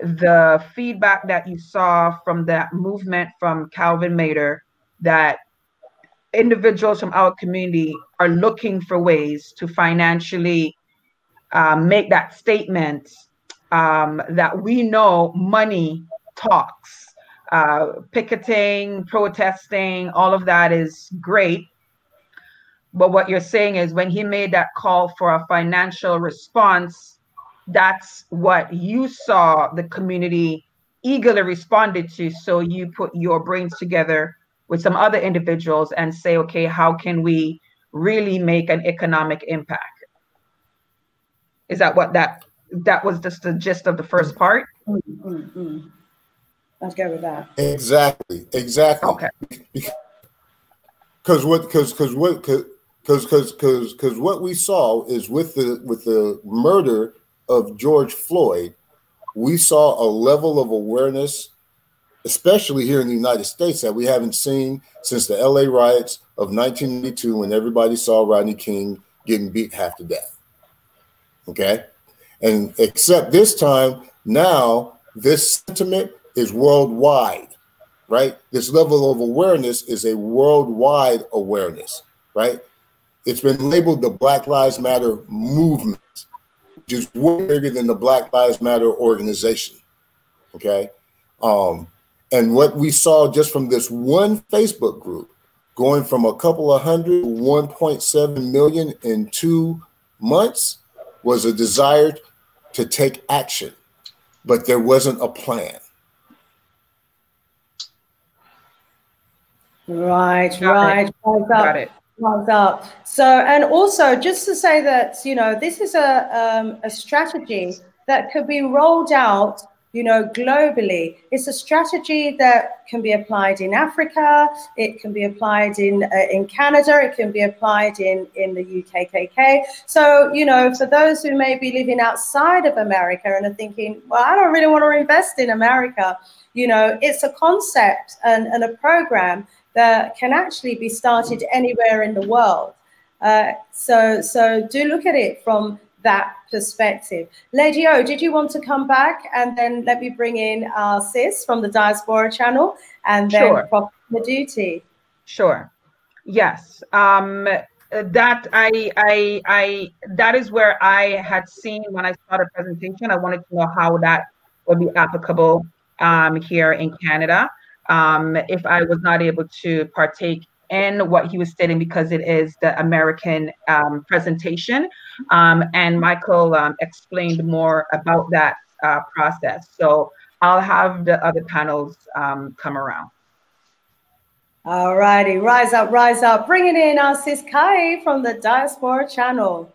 the feedback that you saw from that movement from Calvin Martin that individuals from our community are looking for ways to financially uh, make that statement um, that we know money talks. uh, picketing, protesting, all of that is great. But what you're saying is when he made that call for a financial response, that's what you saw the community eagerly responded to. So you put your brains together with some other individuals and say, okay, how can we really make an economic impact? Is that what that that was just the gist of the first part?
Mm-hmm. mm-hmm. Let's go with that.
Exactly. Exactly.
Okay.
Because what? Because because what? Because because because because what we saw is with the with the murder of George Floyd, we saw a level of awareness, especially here in the United States, that we haven't seen since the LA riots of 1992 when everybody saw Rodney King getting beat half to death. Okay. And except this time, now this sentiment is worldwide, right? This level of awareness is a worldwide awareness, right? It's been labeled the Black Lives Matter movement, which is way bigger than the Black Lives Matter organization. Okay. Um, and what we saw just from this one Facebook group going from a couple of hundred to 1.7 million in two months was a desire to take action, but there wasn't a plan.
Right, Got right. It. Got it. Rise up. So, and also just to say that you know this is a um, a strategy that could be rolled out you know, globally. It's a strategy that can be applied in Africa. It can be applied in uh, in Canada. It can be applied in in the UKKK. So, you know, for those who may be living outside of America and are thinking, well, I don't really want to invest in America. You know, it's a concept and, and a program that can actually be started anywhere in the world. Uh, so, so do look at it from that perspective. Lady O, did you want to come back and then let me bring in our sis from the Diaspora channel and then sure. Prophet Meduty?
Sure. Yes. Um, that I, I, I, that is where I had seen when I saw the presentation. I wanted to know how that would be applicable um, here in Canada. Um, if I was not able to partake in what he was stating because it is the American um, presentation. Um, and Michael um, explained more about that uh, process. So I'll have the other panels um, come around.
All righty, rise up, rise up. Bringing in our sis Kayi from the Diaspora Channel.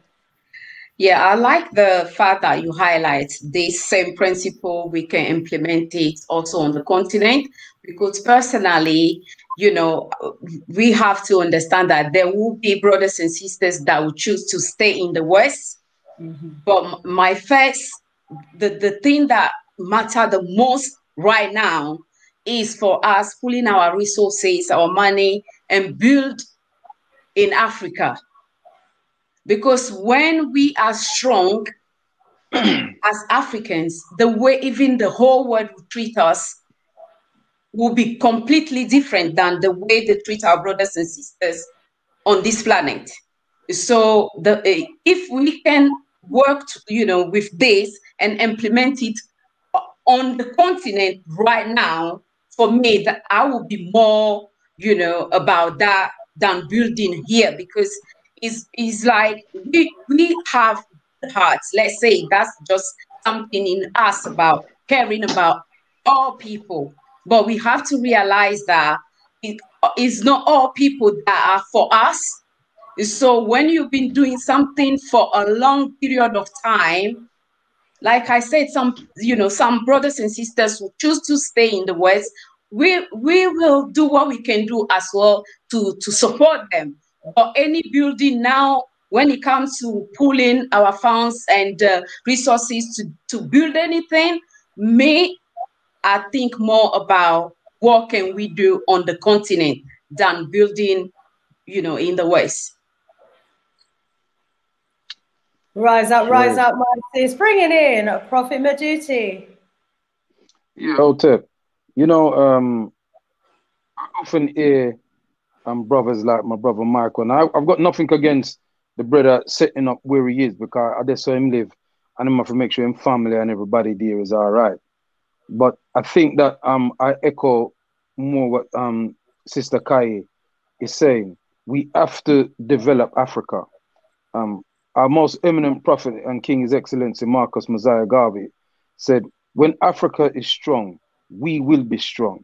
Yeah, I like the fact that you highlight this same principle. We can implement it also on the continent because personally, you know, we have to understand that there will be brothers and sisters that will choose to stay in the West. Mm-hmm. But my first, the, the thing that matter the most right now is for us pulling our resources, our money, and build in Africa. Because when we are strong as Africans, the way even the whole world will treat us will be completely different than the way they treat our brothers and sisters on this planet. So the uh, if we can work, you know, with this and implement it on the continent right now, for me, that I will be more, you know, about that than building here because it's, it's like we we have hearts. Let's say that's just something in us about caring about all people but we have to realize that it is not all people that are for us. So when you've been doing something for a long period of time, like I said, some you know some brothers and sisters who choose to stay in the West, we we will do what we can do as well to to support them. But any building now, when it comes to pulling our funds and uh, resources to to build anything, may I think more about what can we do on the continent than building, you know, in the West.
Rise up, rise up, my sis. Bring it in, Prophet Meduty.
Yeah, Hotep. You know, um, I often hear um, brothers like my brother Michael, and I, have got nothing against the brother setting up where he is because I just saw him live, and I'm going to make sure him family and everybody there is all right. But I think that um, I echo more what um, Sister Kayi is saying. We have to develop Africa. Um, our most eminent prophet and king, His Excellency Marcus Mosiah Garvey, said, When Africa is strong, we will be strong.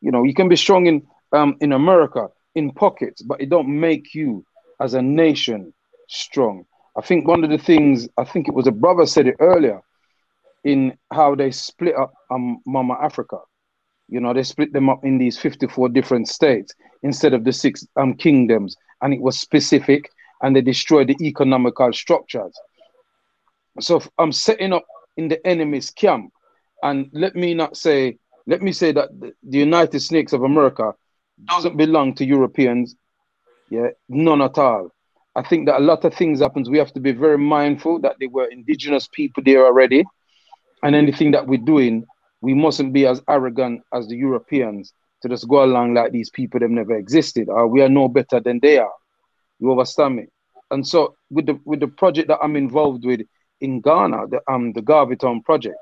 You know, you can be strong in um, in America in pockets, but it don't make you as a nation strong. I think one of the things I think it was a brother said it earlier in how they split up um, Mama Africa. You know, they split them up in these 54 different states instead of the six um, kingdoms, and it was specific, and they destroyed the economical structures. So I'm setting up in the enemy's camp, and let me not say, let me say that the United Snakes of America doesn't belong to Europeans, yeah, none at all. I think that a lot of things happens. We have to be very mindful that there were indigenous people there already, and anything that we're doing, we mustn't be as arrogant as the Europeans to just go along like these people that never existed, we are no better than they are. You understand me? And so with the with the project that I'm involved with in Ghana, the um the Garveytown project,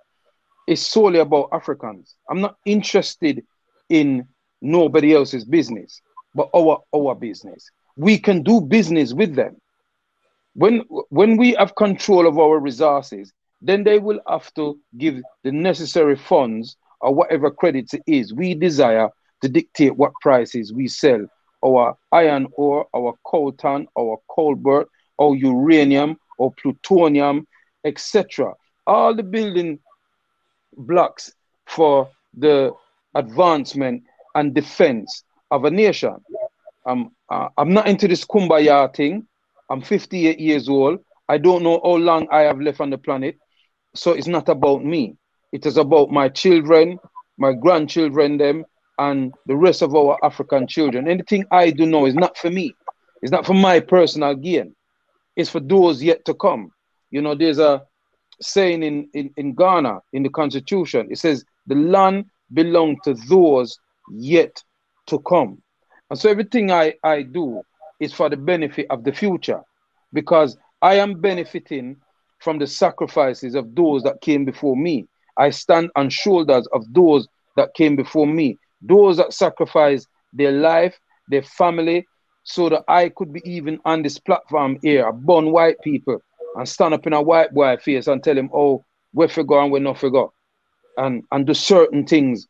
it's solely about Africans. I'm not interested in nobody else's business, but our our business. We can do business with them. When when we have control of our resources, then they will have to give the necessary funds or whatever credits it is we desire to dictate what prices we sell our iron ore, our coltan, our cobalt, our uranium, or plutonium, etc. All the building blocks for the advancement and defense of a nation. Um, uh, I'm not into this kumbaya thing. I'm 58 years old. I don't know how long I have left on the planet. So it's not about me. It is about my children, my grandchildren, them, and the rest of our African children. Anything I do know is not for me. It's not for my personal gain. It's for those yet to come. You know, there's a saying in, in, in Ghana, in the constitution, it says, the land belongs to those yet to come. And so everything I, I do is for the benefit of the future because I am benefiting from the sacrifices of those that came before me. I stand on shoulders of those that came before me, those that sacrificed their life, their family, so that I could be even on this platform here, a born white people, and stand up in a white boy face and tell him, oh, where figure and where not figure. And, and do certain things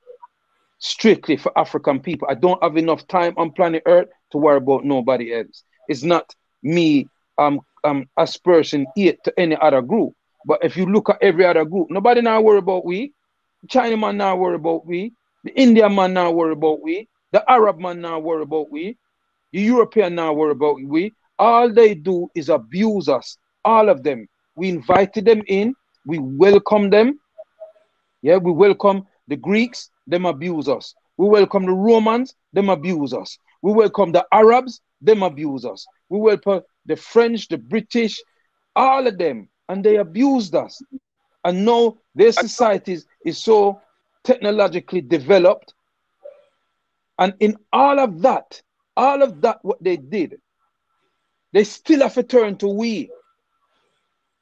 strictly for African people. I don't have enough time on planet Earth to worry about nobody else. It's not me um um aspersion it to any other group. But if you look at every other group, nobody now worry about we. China man now worry about we. The Indian man now worry about we. The Arab man now worry about we. The European now worry about we. All they do is abuse us. All of them. We invited them in. We welcome them. Yeah, we welcome the Greeks. Them abuse us. We welcome the Romans. Them abuse us. We welcome the Arabs. Them abuse us. We welcome the French, the British, all of them, and they abused us. And now their societies is so technologically developed. And in all of that, all of that, what they did, they still have to turn to we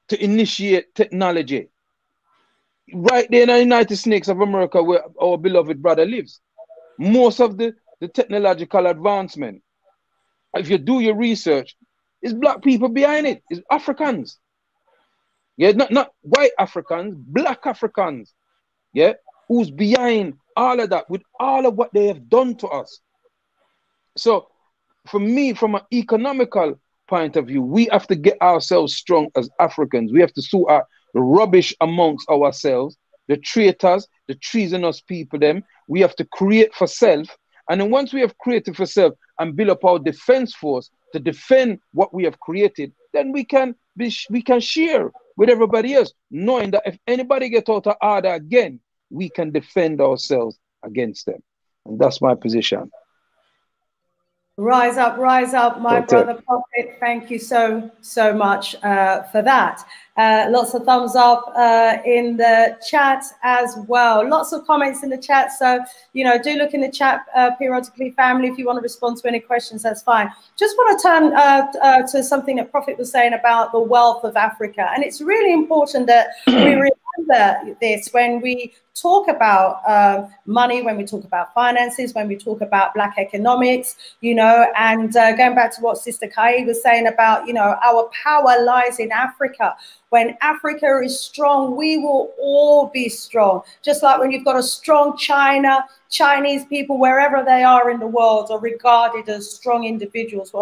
to initiate technology. Right there in the United States of America, where our beloved brother lives, most of the, the technological advancement, if you do your research, it's black people behind it. It's Africans. Yeah, not, not white Africans, black Africans. Yeah, who's behind all of that with all of what they have done to us. So, for me, from an economical point of view, we have to get ourselves strong as Africans. We have to sort out the rubbish amongst ourselves, the traitors, the treasonous people, them. We have to create for self. And then once we have created for self and build up our defense force to defend what we have created, then we can be, we can share with everybody else, knowing that if anybody get out of order again, we can defend ourselves against them. And that's my position.
Rise up, rise up, my brother Prophet. Thank you so, so much uh, for that. Uh, lots of thumbs up uh, in the chat as well. Lots of comments in the chat. So, you know, do look in the chat uh, periodically, family. If you want to respond to any questions, that's fine. Just want to turn uh, uh, to something that Prophet was saying about the wealth of Africa. And it's really important that we remember this when we talk about um, money, when we talk about finances, when we talk about black economics, you know, and uh, going back to what Sister Kayi was saying about, you know, our power lies in Africa. When Africa is strong, we will all be strong. Just like when you've got a strong China, Chinese people, wherever they are in the world, are regarded as strong individuals.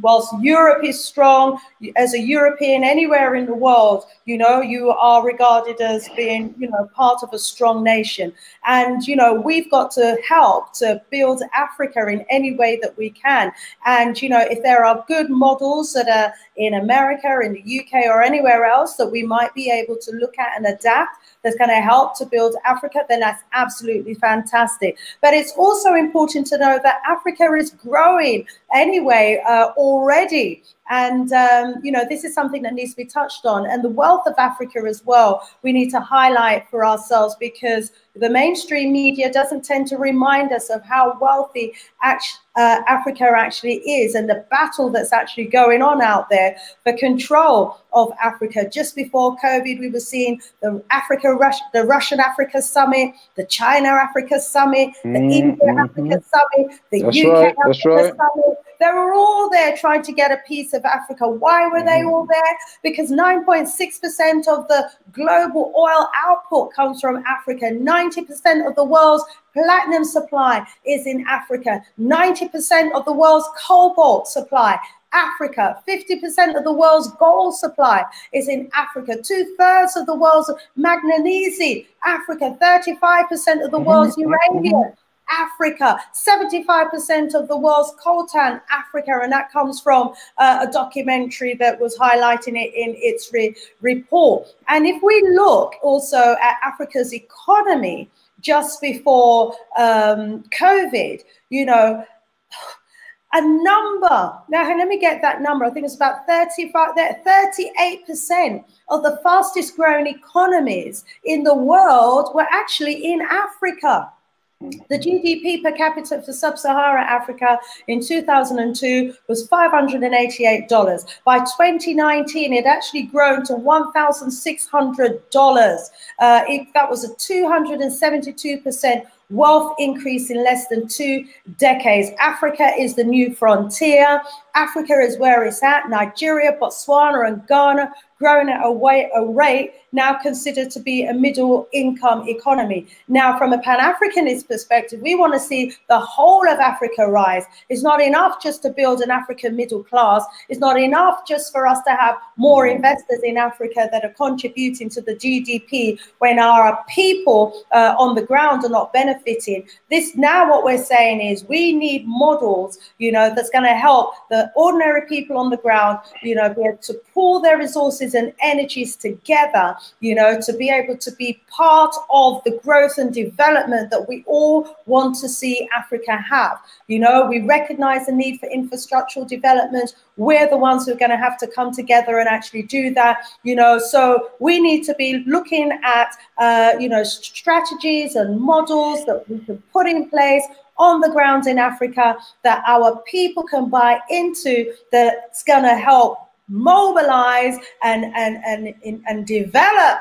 Whilst Europe is strong, as a European, anywhere in the world, you know, you are regarded as being, you know, part of a strong nation. And, you know, we've got to help to build Africa in any way that we can. And, you know, if there are good models that are in America, in the UK, or anywhere else that we might be able to look at and adapt, that's going to help to build Africa, then that's absolutely fantastic. But it's also important to know that Africa is growing anyway uh, already. And, um, you know, this is something that needs to be touched on. And the wealth of Africa as well, we need to highlight for ourselves because the mainstream media doesn't tend to remind us of how wealthy actually, uh, Africa actually is and the battle that's actually going on out there for control of Africa. Just before COVID, we were seeing the Africa, Rus- the Russian Africa Summit, the China Africa Summit, the mm-hmm. India Africa Summit, the
that's
UK
right,
Africa
right.
Summit. They were all there trying to get a piece of Africa. Why were they all there? Because 9.6% of the global oil output comes from Africa. 90% of the world's platinum supply is in Africa. 90% of the world's cobalt supply Africa. 50% of the world's gold supply is in Africa. Two thirds of the world's manganese, Africa. 35% of the mm-hmm. world's uranium. Africa, 75% of the world's coltan, Africa, and that comes from uh, a documentary that was highlighting it in its re report. And if we look also at Africa's economy just before um, COVID, you know, a number. Now, let me get that number. I think it's about 35, 38% of the fastest growing economies in the world were actually in Africa. The GDP per capita for sub-Saharan Africa in 2002 was $588. By 2019, it actually grown to $1,600. Uh, that was a 272% wealth increase in less than two decades. Africa is the new frontier. Africa is where it's at. Nigeria, Botswana, and Ghana growing at a, way, a rate now considered to be a middle income economy. Now, from a Pan Africanist perspective, we want to see the whole of Africa rise. It's not enough just to build an African middle class. It's not enough just for us to have more investors in Africa that are contributing to the GDP when our people uh, on the ground are not benefiting. This now, what we're saying is we need models, you know, that's going to help the ordinary people on the ground, you know, be able to pool their resources and energies together, you know, to be able to be part of the growth and development that we all want to see Africa have. You know, we recognize the need for infrastructural development. We're the ones who are going to have to come together and actually do that, you know. So we need to be looking at, uh, you know, strategies and models that we can put in place on the ground in Africa that our people can buy into that's going to help mobilize and, and, and, and develop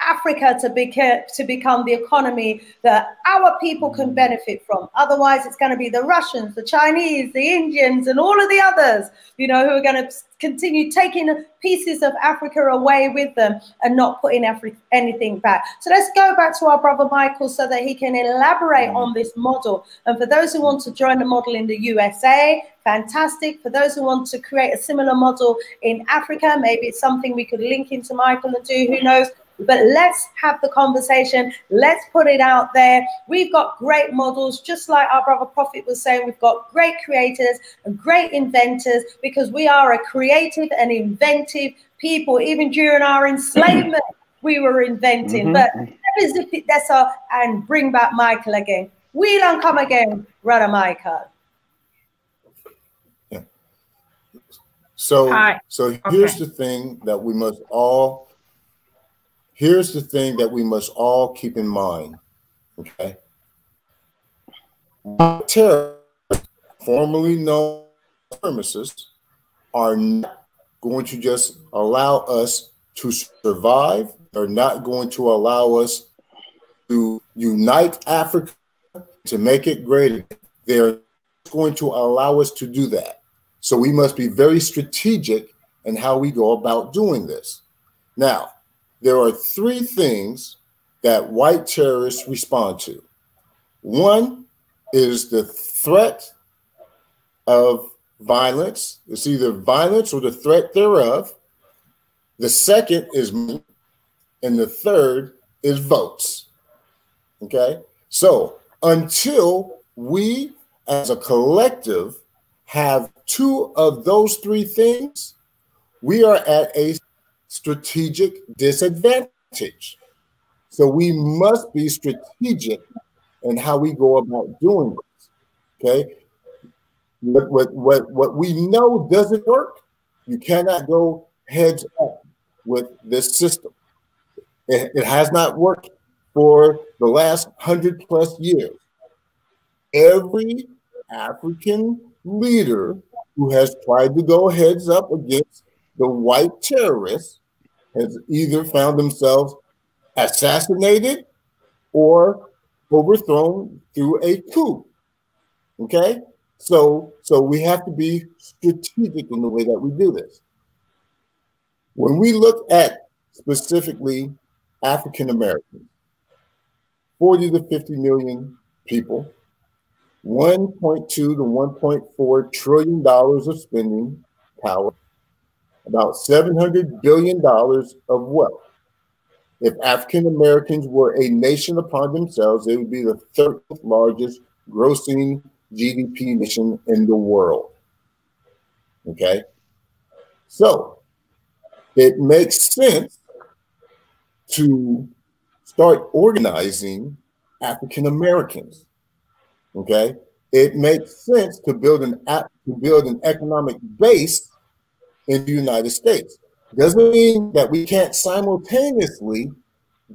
Africa to, beca- to become the economy that our people can benefit from. Otherwise, it's going to be the Russians, the Chinese, the Indians, and all of the others, you know, who are going to continue taking pieces of Africa away with them and not putting anything back. So let's go back to our brother Michael so that he can elaborate on this model. And for those who want to join the model in the USA, fantastic. For those who want to create a similar model in Africa, maybe it's something we could link into Michael and do, who knows? But let's have the conversation. Let's put it out there. We've got great models, just like our brother Prophet was saying. We've got great creators and great inventors because we are a creative and inventive people. Even during our enslavement, we were inventing. Mm-hmm. But let me zip it that's all and bring back Michael again. We don't come again, brother Michael.
Yeah. So, Hi. so here's okay. the thing that we must all here's the thing that we must all keep in mind. Okay. Terrorists, formerly known supremacists, are not going to just allow us to survive. They're not going to allow us to unite Africa, to make it greater. They're going to allow us to do that. So we must be very strategic in how we go about doing this. Now, there are three things that white terrorists respond to. One is the threat of violence. It's either violence or the threat thereof. The second is, and the third is votes. Okay. So until we as a collective have two of those three things, we are at a strategic disadvantage. So we must be strategic in how we go about doing this. Okay. What, what, what, what we know doesn't work, you cannot go heads up with this system. It, it has not worked for the last hundred plus years. Every African leader who has tried to go heads up against the white terrorists has either found themselves assassinated or overthrown through a coup. Okay? So, so we have to be strategic in the way that we do this. When we look at specifically African Americans, 40 to 50 million people, 1.2 to 1.4 trillion dollars of spending power, about 700 billion dollars of wealth. If African Americans were a nation upon themselves, they would be the third largest grossing GDP nation in the world. Okay. So it makes sense to start organizing African Americans. Okay. It makes sense to build an to build an economic base in the United States. Doesn't mean that we can't simultaneously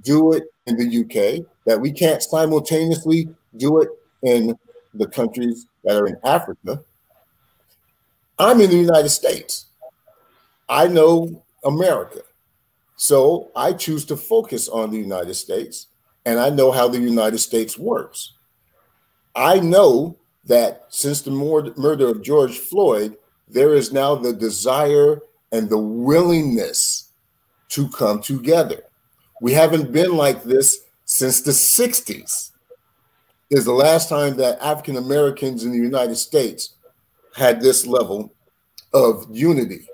do it in the UK, that we can't simultaneously do it in the countries that are in Africa. I'm in the United States. I know America. So I choose to focus on the United States and I know how the United States works. I know that since the murder of George Floyd, there is now the desire and the willingness to come together. We haven't been like this since the 60s is the last time that African Americans in the United States had this level of unity.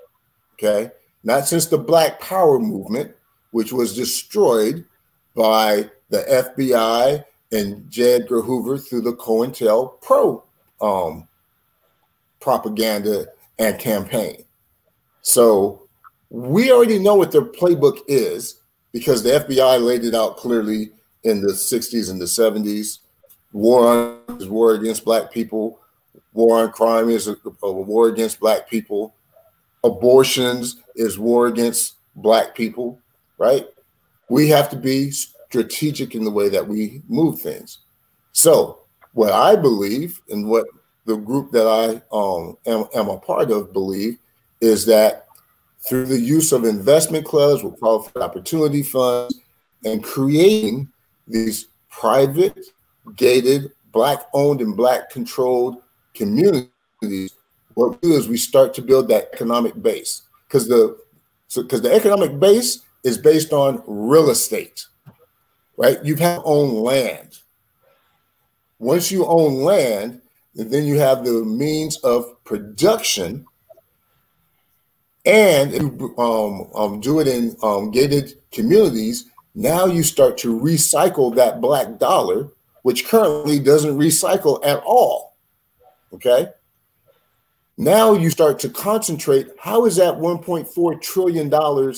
Okay. Not since the Black Power movement, which was destroyed by the FBI and J. Edgar Hoover through the COINTELPRO um, propaganda and campaign. So we already know what their playbook is because the FBI laid it out clearly in the 60s and the 70s war on is war against black people. War on crime is a, a war against black people. Abortions is war against black people, right? We have to be strategic in the way that we move things. So, what I believe and what the group that I um, am, am a part of believe is that through the use of investment clubs with qualified opportunity funds and creating these private gated, black owned and black controlled communities, what we do is we start to build that economic base because the because the economic base is based on real estate, right? You have own land. Once you own land, then you have the means of production and um, um, do it in um, gated communities. Now you start to recycle that black dollar which currently doesn't recycle at all. Okay. Now you start to concentrate how is that $1.4 trillion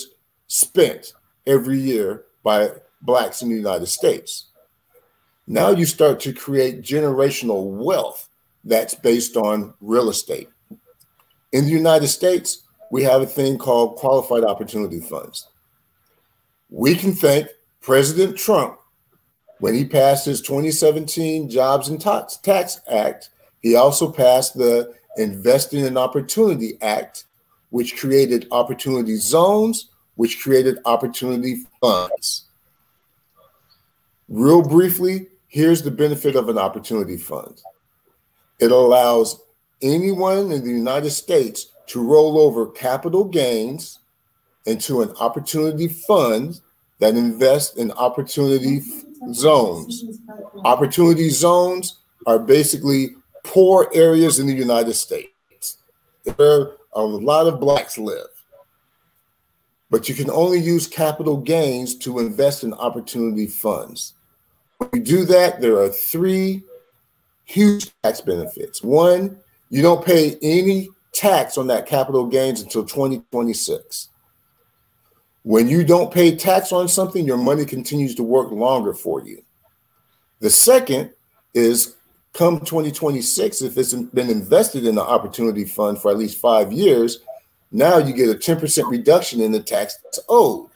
spent every year by blacks in the United States? Now you start to create generational wealth that's based on real estate. In the United States, we have a thing called qualified opportunity funds. We can thank President Trump when he passed his 2017 Jobs and Tax Act, he also passed the Investing in Opportunity Act, which created opportunity zones, which created opportunity funds. Real briefly, here's the benefit of an opportunity fund. It allows anyone in the United States to roll over capital gains into an opportunity fund that invests in opportunity zones. Opportunity zones are basically poor areas in the United States where a lot of blacks live. But you can only use capital gains to invest in opportunity funds. When you do that, there are three huge tax benefits. One, you don't pay any tax on that capital gains until 2026. When you don't pay tax on something, your money continues to work longer for you. The second is come 2026, if it's been invested in the opportunity fund for at least five years, now you get a 10% reduction in the tax that's owed.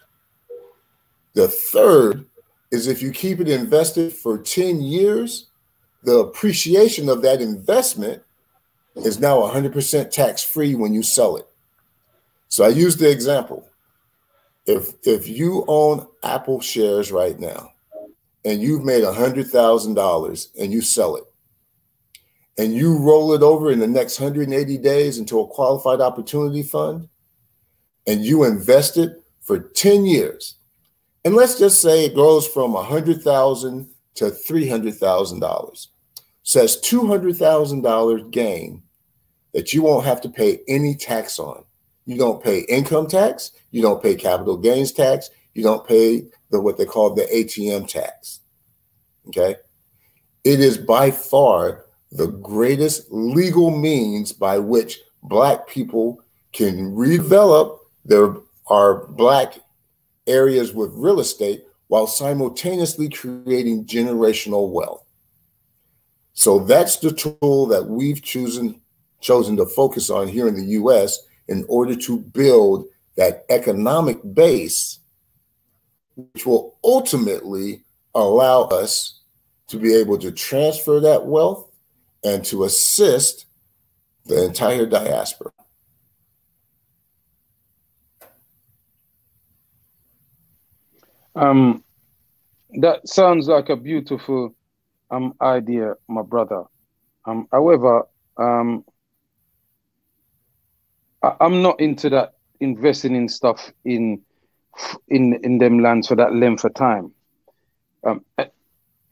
The third is if you keep it invested for 10 years, the appreciation of that investment is now 100% tax free when you sell it. So I use the example. If if you own Apple shares right now and you've made $100,000 and you sell it and you roll it over in the next 180 days into a qualified opportunity fund and you invest it for 10 years. And let's just say it grows from 100,000 to $300,000. So that's $200,000 gain that you won't have to pay any tax on. You don't pay income tax, you don't pay capital gains tax, you don't pay the what they call the ATM tax. Okay? It is by far the greatest legal means by which black people can redevelop their our black areas with real estate while simultaneously creating generational wealth. So that's the tool that we've chosen chosen to focus on here in the US in order to build that economic base, which will ultimately allow us to be able to transfer that wealth and to assist the entire diaspora.
Um, that sounds like a beautiful um idea, my brother. Um, however, um, I, am not into that investing in stuff in in in them lands for that length of time. Um,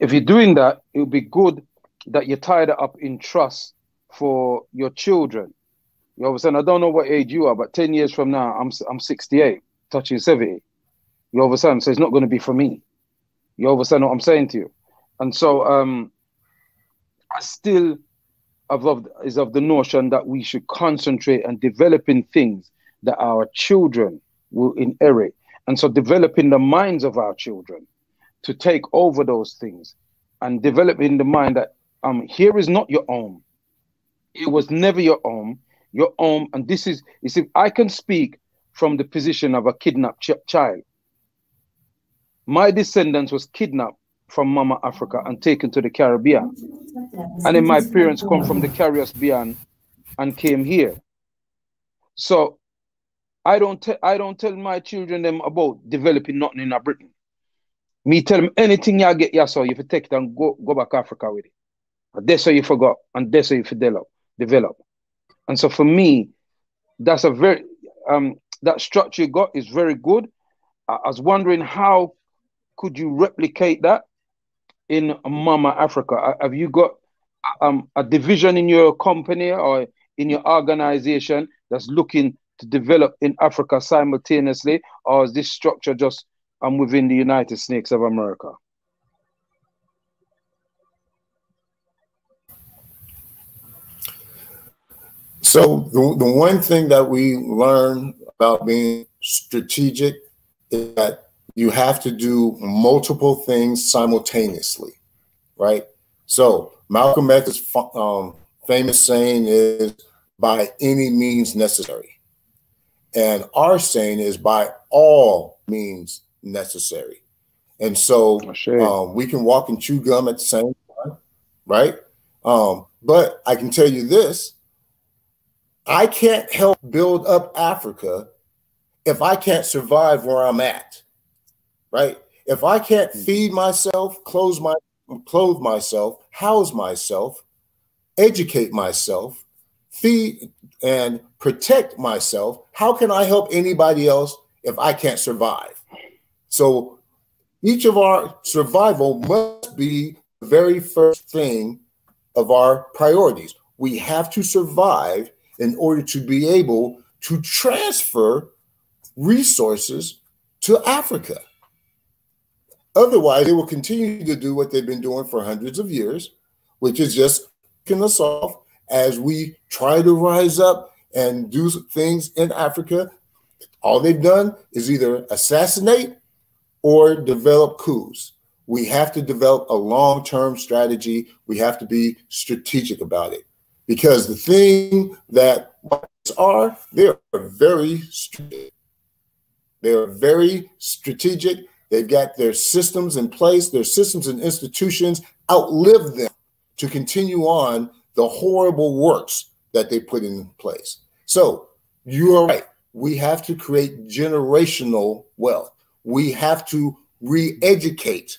if you're doing that, it would be good that you tie that up in trust for your children. You know saying? I don't know what age you are, but 10 years from now, I'm I'm 68, touching 70. You understand? So it's not going to be for me. You understand what I'm saying to you? And so um I still of, is of the notion that we should concentrate on developing things that our children will inherit. And so developing the minds of our children to take over those things and developing the mind that um here is not your own. It was never your own. Your own, and this is you see, I can speak from the position of a kidnapped ch child. My descendants was kidnapped from Mama Africa and taken to the Caribbean. And then my parents come from the Caribbean and came here. So I don't I don't tell my children them about developing nothing in Britain. Me tell them anything you get yeah, so you take it and go go back Africa with it. But that's how you forgot and that's how you develop develop. And so for me, that's a very um that structure you got is very good. I was wondering how could you replicate that in Mama Africa? Have you got um, a division in your company or in your organization that's looking to develop in Africa simultaneously, or is this structure just um, within the United Snakes of America?
So the, the one thing that we learn about being strategic is that you have to do multiple things simultaneously, right? So Malcolm X's um, famous saying is by any means necessary. And our saying is by all means necessary. And so um, we can walk and chew gum at the same time, right? Um, but I can tell you this I can't help build up Africa if I can't survive where I'm at right? If I can't mm. feed myself, clothe my clothe myself, house myself, educate myself, feed and protect myself, how can I help anybody else if I can't survive? So each of our survival must be the very first thing of our priorities. We have to survive in order to be able to transfer resources to Africa. Otherwise, they will continue to do what they've been doing for hundreds of years, which is just kicking us off as we try to rise up and do things in Africa. All they've done is either assassinate or develop coups. We have to develop a long term strategy. We have to be strategic about it because the thing that are, they are very. They are very strategic. They've got their systems in place, their systems and institutions outlive them to continue on the horrible works that they put in place. So you are right. We have to create generational wealth. We have to re educate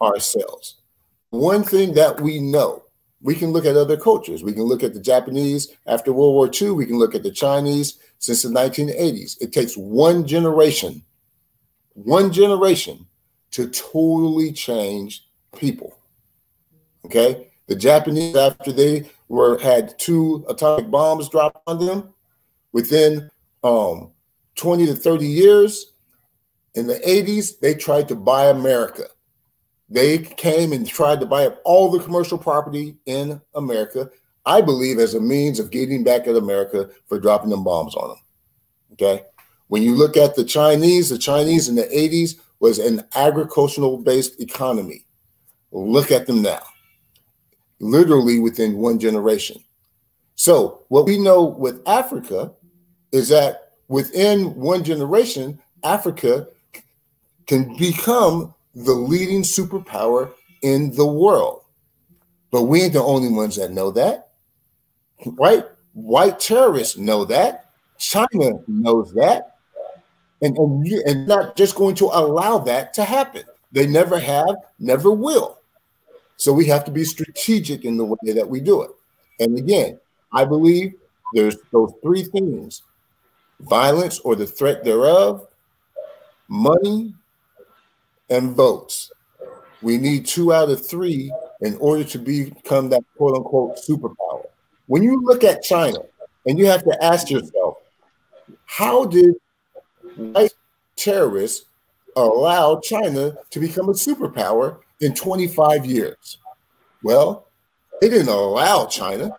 ourselves. One thing that we know, we can look at other cultures. We can look at the Japanese after World War II. We can look at the Chinese since the 1980s. It takes one generation, one generation to totally change people. Okay. The Japanese, after they were had two atomic bombs dropped on them, within um, 20 to 30 years, in the 80s, they tried to buy America. They came and tried to buy up all the commercial property in America, I believe, as a means of getting back at America for dropping them bombs on them. Okay. When you look at the Chinese, the Chinese in the 80s was an agricultural based economy. Look at them now, literally within one generation. So, what we know with Africa is that within one generation, Africa can become the leading superpower in the world. But we ain't the only ones that know that, right? White terrorists know that. China knows that. And, and, and not just going to allow that to happen. They never have, never will. So we have to be strategic in the way that we do it. And again, I believe there's those three things violence or the threat thereof, money, and votes. We need two out of three in order to become that quote unquote superpower. When you look at China and you have to ask yourself, how did white terrorists allow China to become a superpower in 25 years? Well, they didn't allow China.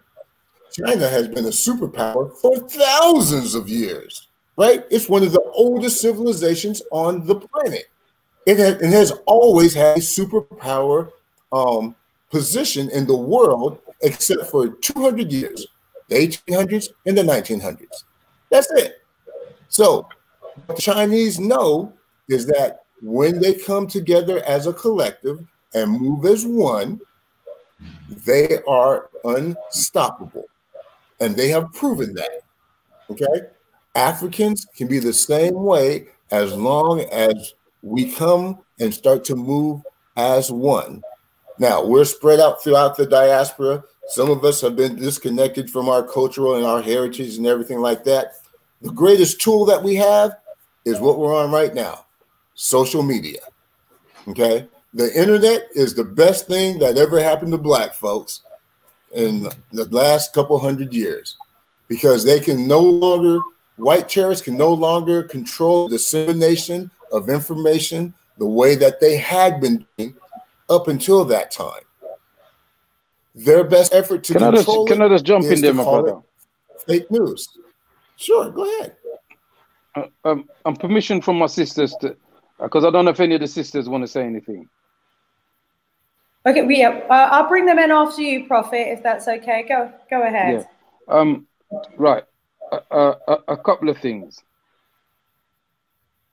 China has been a superpower for thousands of years, right? It's one of the oldest civilizations on the planet it has, it has always had a superpower um, position in the world, except for 200 years, the 1800s and the 1900s. That's it. So, what the Chinese know is that when they come together as a collective and move as one, they are unstoppable. And they have proven that. Okay? Africans can be the same way as long as we come and start to move as one. Now, we're spread out throughout the diaspora. Some of us have been disconnected from our cultural and our heritage and everything like that. The greatest tool that we have is what we're on right now social media. Okay. The internet is the best thing that ever happened to Black folks in the last couple hundred years because they can no longer, white terrorists can no longer control the dissemination of information the way that they had been doing up until that time. Their best effort to
can
control
I just, can I just jump in there, my brother?
Fake news. Sure, go ahead.
Uh, um, I'm permission from my sisters to, because uh, I don't know if any of the sisters want to say anything.
Okay, yeah, uh, I'll bring them in after you, Prophet, if that's okay. Go, go ahead.
Yeah. Um, right. Uh, a couple of things.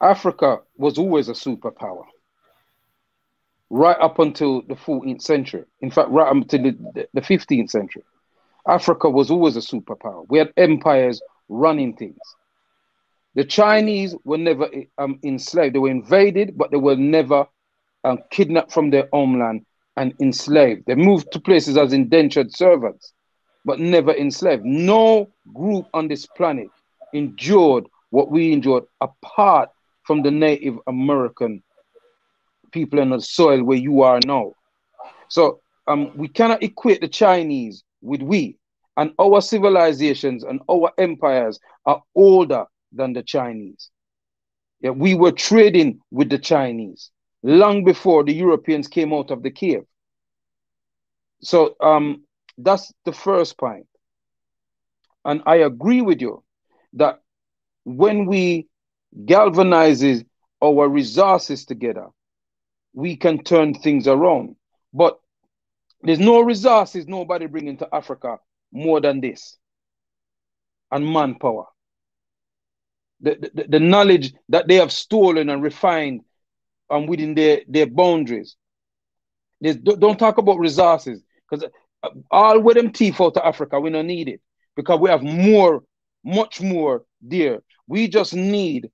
Africa was always a superpower, right up until the 14th century. In fact, right up until the, the 15th century. Africa was always a superpower. We had empires running things. The Chinese were never um, enslaved. They were invaded, but they were never um, kidnapped from their homeland and enslaved. They moved to places as indentured servants, but never enslaved. No group on this planet endured what we endured apart from the Native American people on the soil where you are now. So um, we cannot equate the Chinese with we. And our civilizations and our empires are older than the Chinese. Yeah, we were trading with the Chinese long before the Europeans came out of the cave. So um, that's the first point. And I agree with you that when we galvanizes our resources together, we can turn things around. But there's no resources nobody bringing to Africa more than this and manpower. The, the, the knowledge that they have stolen and refined um, within their, their boundaries. There's, don't talk about resources because uh, all with them teeth out to Africa, we don't need it because we have more, much more there. We just need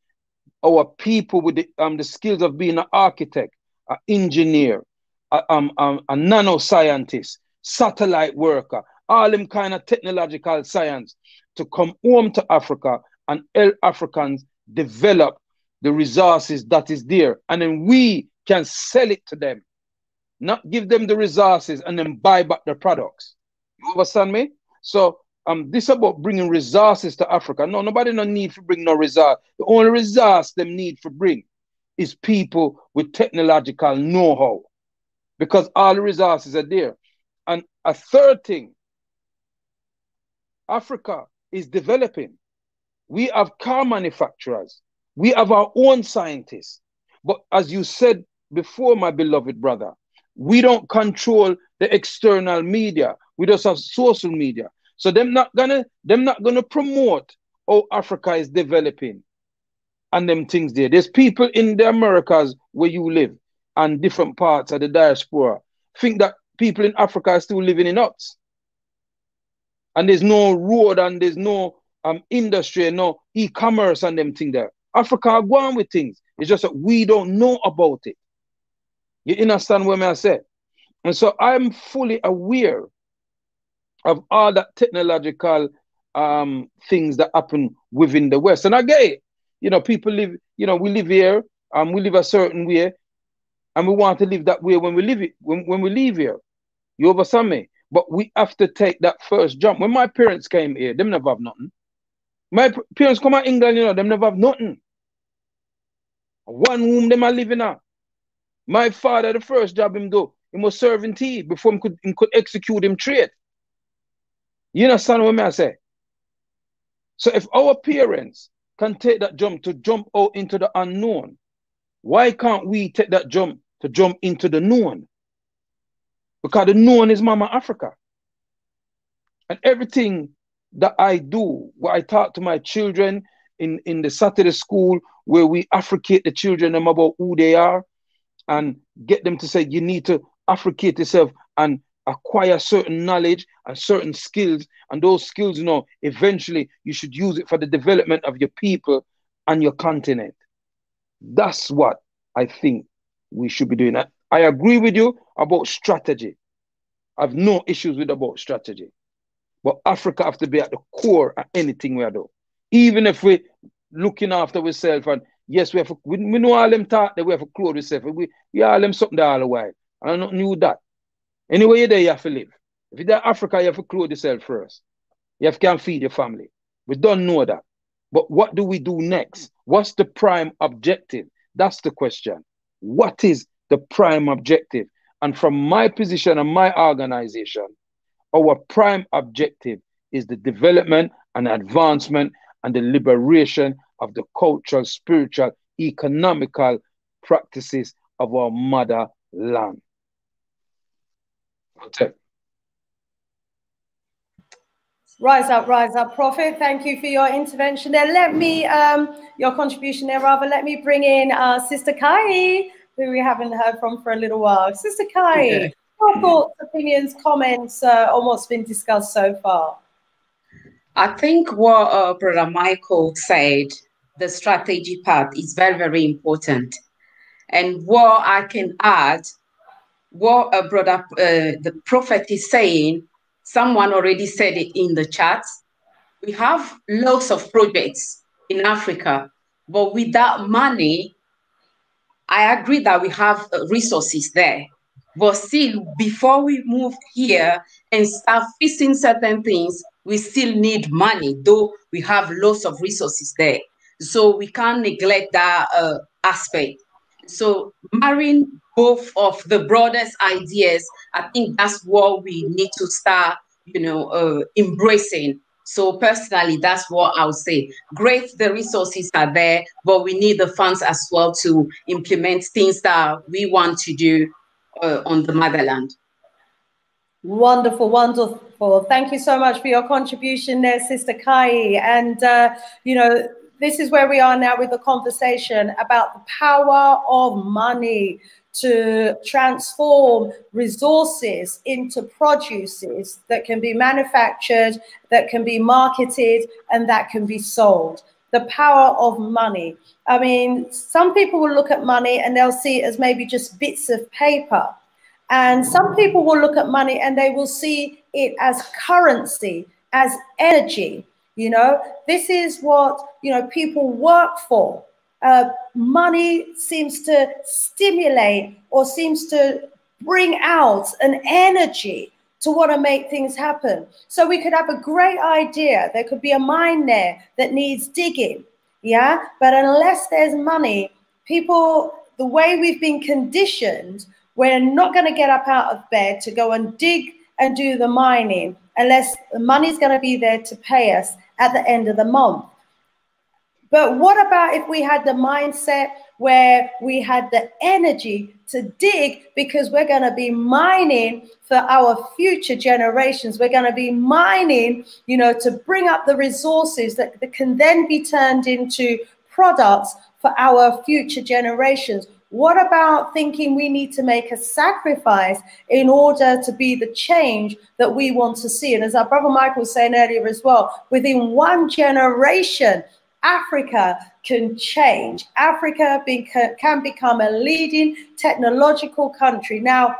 our people with the, um, the skills of being an architect, an engineer, a, um, um, a nanoscientist, satellite worker, all them kind of technological science to come home to Africa and help Africans develop the resources that is there. And then we can sell it to them, not give them the resources and then buy back the products. You understand me? So um, this about bringing resources to Africa. No, nobody no need to bring no resource. The only resource them need to bring is people with technological know-how because all the resources are there. And a third thing, Africa is developing. We have car manufacturers. We have our own scientists. But as you said before, my beloved brother, we don't control the external media. We just have social media. So them not gonna them not gonna promote how Africa is developing and them things there. There's people in the Americas where you live and different parts of the diaspora think that people in Africa are still living in huts. And there's no road and there's no um industry and no e-commerce and them thing there. Africa are going with things. It's just that we don't know about it. You understand what I say? And so I'm fully aware of all that technological um, things that happen within the West. And I get it. You know, people live, you know, we live here, um, we live a certain way, and we want to live that way when we live it, when, when we leave here. You understand me? But we have to take that first jump. When my parents came here, them never have nothing. My parents come out England, you know, them never have nothing. One room them are living at. My father, the first job him do, he was serving tea before him could, could execute him trade. You understand what I say? So if our parents can take that jump to jump out into the unknown, why can't we take that jump to jump into the known? Because the known is Mama Africa. And everything that I do, what I talk to my children in, in the Saturday school, where we Africate the children about who they are and get them to say, you need to Africate yourself and acquire certain knowledge and certain skills. And those skills you know eventually you should use it for the development of your people and your continent. That's what i think we should be doing. I agree with you about strategy. I've no issues with about strategy but africa have to be at the core of anything we do even if we're looking after ourselves and yes we have we, we know all them talk that we have to clothe ourselves we, we all them something all the while and i don't knew that Anyway, you're there, you have to live. If you're in Africa, you have to clothe yourself first. You have to feed your family. We don't know that. But what do we do next? What's the prime objective? That's the question. What is the prime objective? And from my position and my organization, our prime objective is the development and advancement and the liberation of the cultural, spiritual, economical practices of our motherland.
Rise up, rise up, Prophet. Thank you for your intervention there. Let me, um, your contribution there, rather. Let me bring in uh, Sister Kayi, who we haven't heard from for a little while. Sister Kayi, okay. Your thoughts, opinions, comments uh, on what's been discussed so far?
I think what uh, Brother Michael said the strategy part is very, very important. And what I can add, what a brother, uh, the prophet is saying, someone already said it in the chat. We have lots of projects in Africa, but without money, I agree that we have uh, resources there. But still, before we move here and start fixing certain things, we still need money, though we have lots of resources there. So we can't neglect that uh, aspect. So marrying both of the broadest ideas, I think that's what we need to start, you know, uh, embracing. So personally, that's what I would say. Great, the resources are there, but we need the funds as well to implement things that we want to do uh, on the motherland.
Wonderful, wonderful. Thank you so much for your contribution there, Sister Kayi. And, uh, you know, this is where we are now with the conversation about the power of money to transform resources into produces that can be manufactured, that can be marketed, and that can be sold. The power of money. I mean, some people will look at money and they'll see it as maybe just bits of paper. And some people will look at money and they will see it as currency, as energy. You know, this is what, you know, people work for. Uh, money seems to stimulate or seems to bring out an energy to want to make things happen. So we could have a great idea. There could be a mine there that needs digging. Yeah. But unless there's money, people, the way we've been conditioned, we're not going to get up out of bed to go and dig and do the mining unless the money's going to be there to pay us at the end of the month. But what about if we had the mindset where we had the energy to dig because we're going to be mining for our future generations. We're going to be mining, you know, to bring up the resources that, that can then be turned into products for our future generations. What about thinking we need to make a sacrifice in order to be the change that we want to see? And as our brother Michael was saying earlier as well, within one generation, Africa can change. Africa be, can become a leading technological country. Now,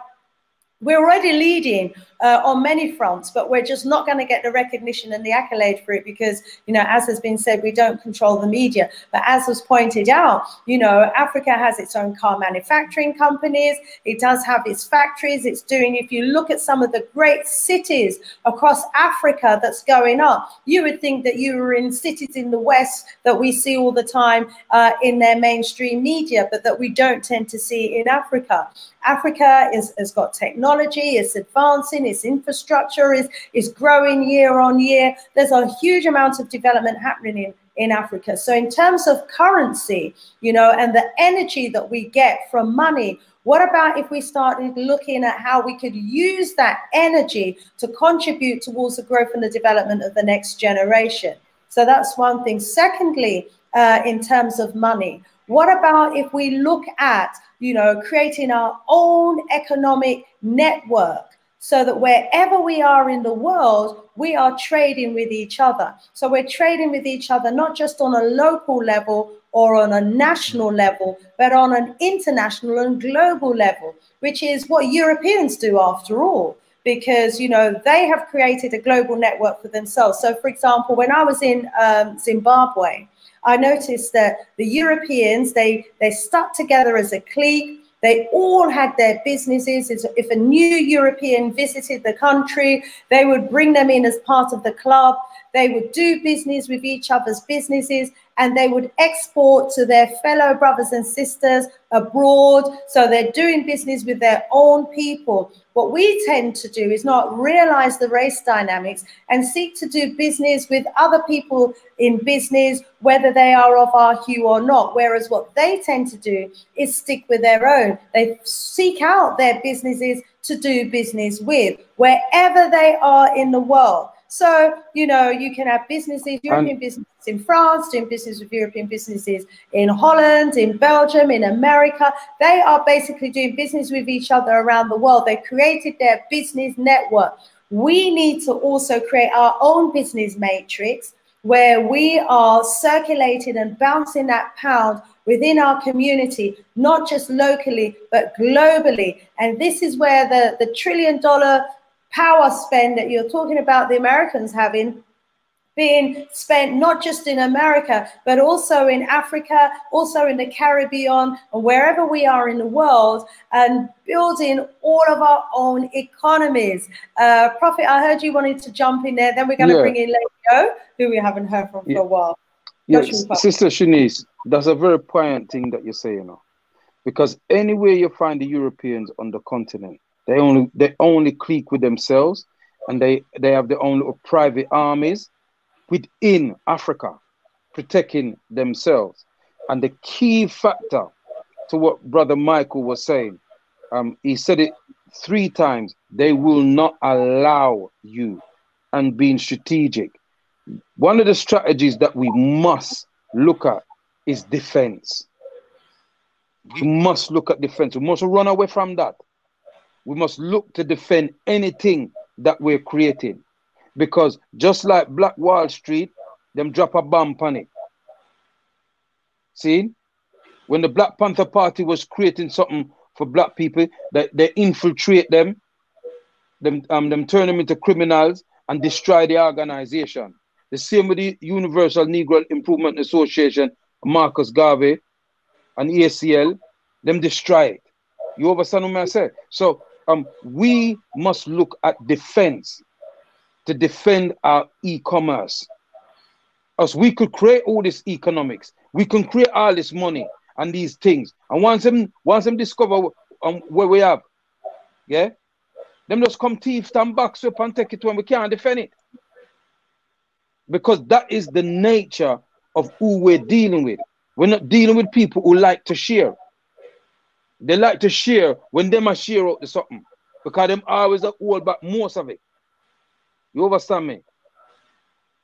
we're already leading uh, on many fronts, but we're just not going to get the recognition and the accolade for it because, you know, as has been said, we don't control the media. But as was pointed out, you know, Africa has its own car manufacturing companies. It does have its factories. It's doing, if you look at some of the great cities across Africa that's going up, you would think that you were in cities in the West that we see all the time uh, in their mainstream media, but that we don't tend to see in Africa. Africa is, has got technology, it's advancing, infrastructure is, is growing year on year. There's a huge amount of development happening in, in Africa. So in terms of currency, you know, and the energy that we get from money, what about if we started looking at how we could use that energy to contribute towards the growth and the development of the next generation? So that's one thing. Secondly, uh, in terms of money, what about if we look at, you know, creating our own economic network so that wherever we are in the world, we are trading with each other. So we're trading with each other, not just on a local level or on a national level, but on an international and global level, which is what Europeans do after all because you know they have created a global network for themselves. So, for example, when I was in um, Zimbabwe, I noticed that the Europeans, they, they stuck together as a clique. They all had their businesses. If a new European visited the country, they would bring them in as part of the club. They would do business with each other's businesses and they would export to their fellow brothers and sisters abroad. So they're doing business with their own people. What we tend to do is not realize the race dynamics and seek to do business with other people in business, whether they are of our hue or not. Whereas what they tend to do is stick with their own. They seek out their businesses to do business with wherever they are in the world. So, you know, you can have businesses, European businesses in France, doing business with European businesses in Holland, in Belgium, in America. They are basically doing business with each other around the world. They created their business network. We need to also create our own business matrix where we are circulating and bouncing that pound within our community, not just locally, but globally. And this is where the, the trillion dollar power spend that you're talking about the Americans having being spent not just in America, but also in Africa, also in the Caribbean, and wherever we are in the world, and building all of our own economies. Uh, Prophet, I heard you wanted to jump in there. Then we're going to yeah. bring in Lady O, who we haven't heard from yeah. for a while.
Yes, Sister Shanice, that's a very poignant thing that you're saying. because anywhere you find the Europeans on the continent, they only they only clique with themselves, and they they have their own private armies within Africa, protecting themselves. And the key factor to what Brother Michael was saying, um, he said it three times. They will not allow you, and being strategic. One of the strategies that we must look at is defense. We must look at defense. We must run away from that. We must look to defend anything that we're creating. Because just like Black Wall Street, them drop a bomb on it. See? When the Black Panther Party was creating something for black people, they, they infiltrate them, them, um, them turn them into criminals and destroy the organization. The same with the Universal Negro Improvement Association, Marcus Garvey, and ACL, them destroy it. You understand what I say? So um, we must look at defense to defend our e-commerce. As we could create all this economics, we can create all this money and these things. And once them, once them discover um, where we have, yeah, them just come thief and box up and take it when we can't defend it. Because that is the nature of who we're dealing with. We're not dealing with people who like to share. They like to share when they must share out the something. Because them always hold back most of it. You understand me?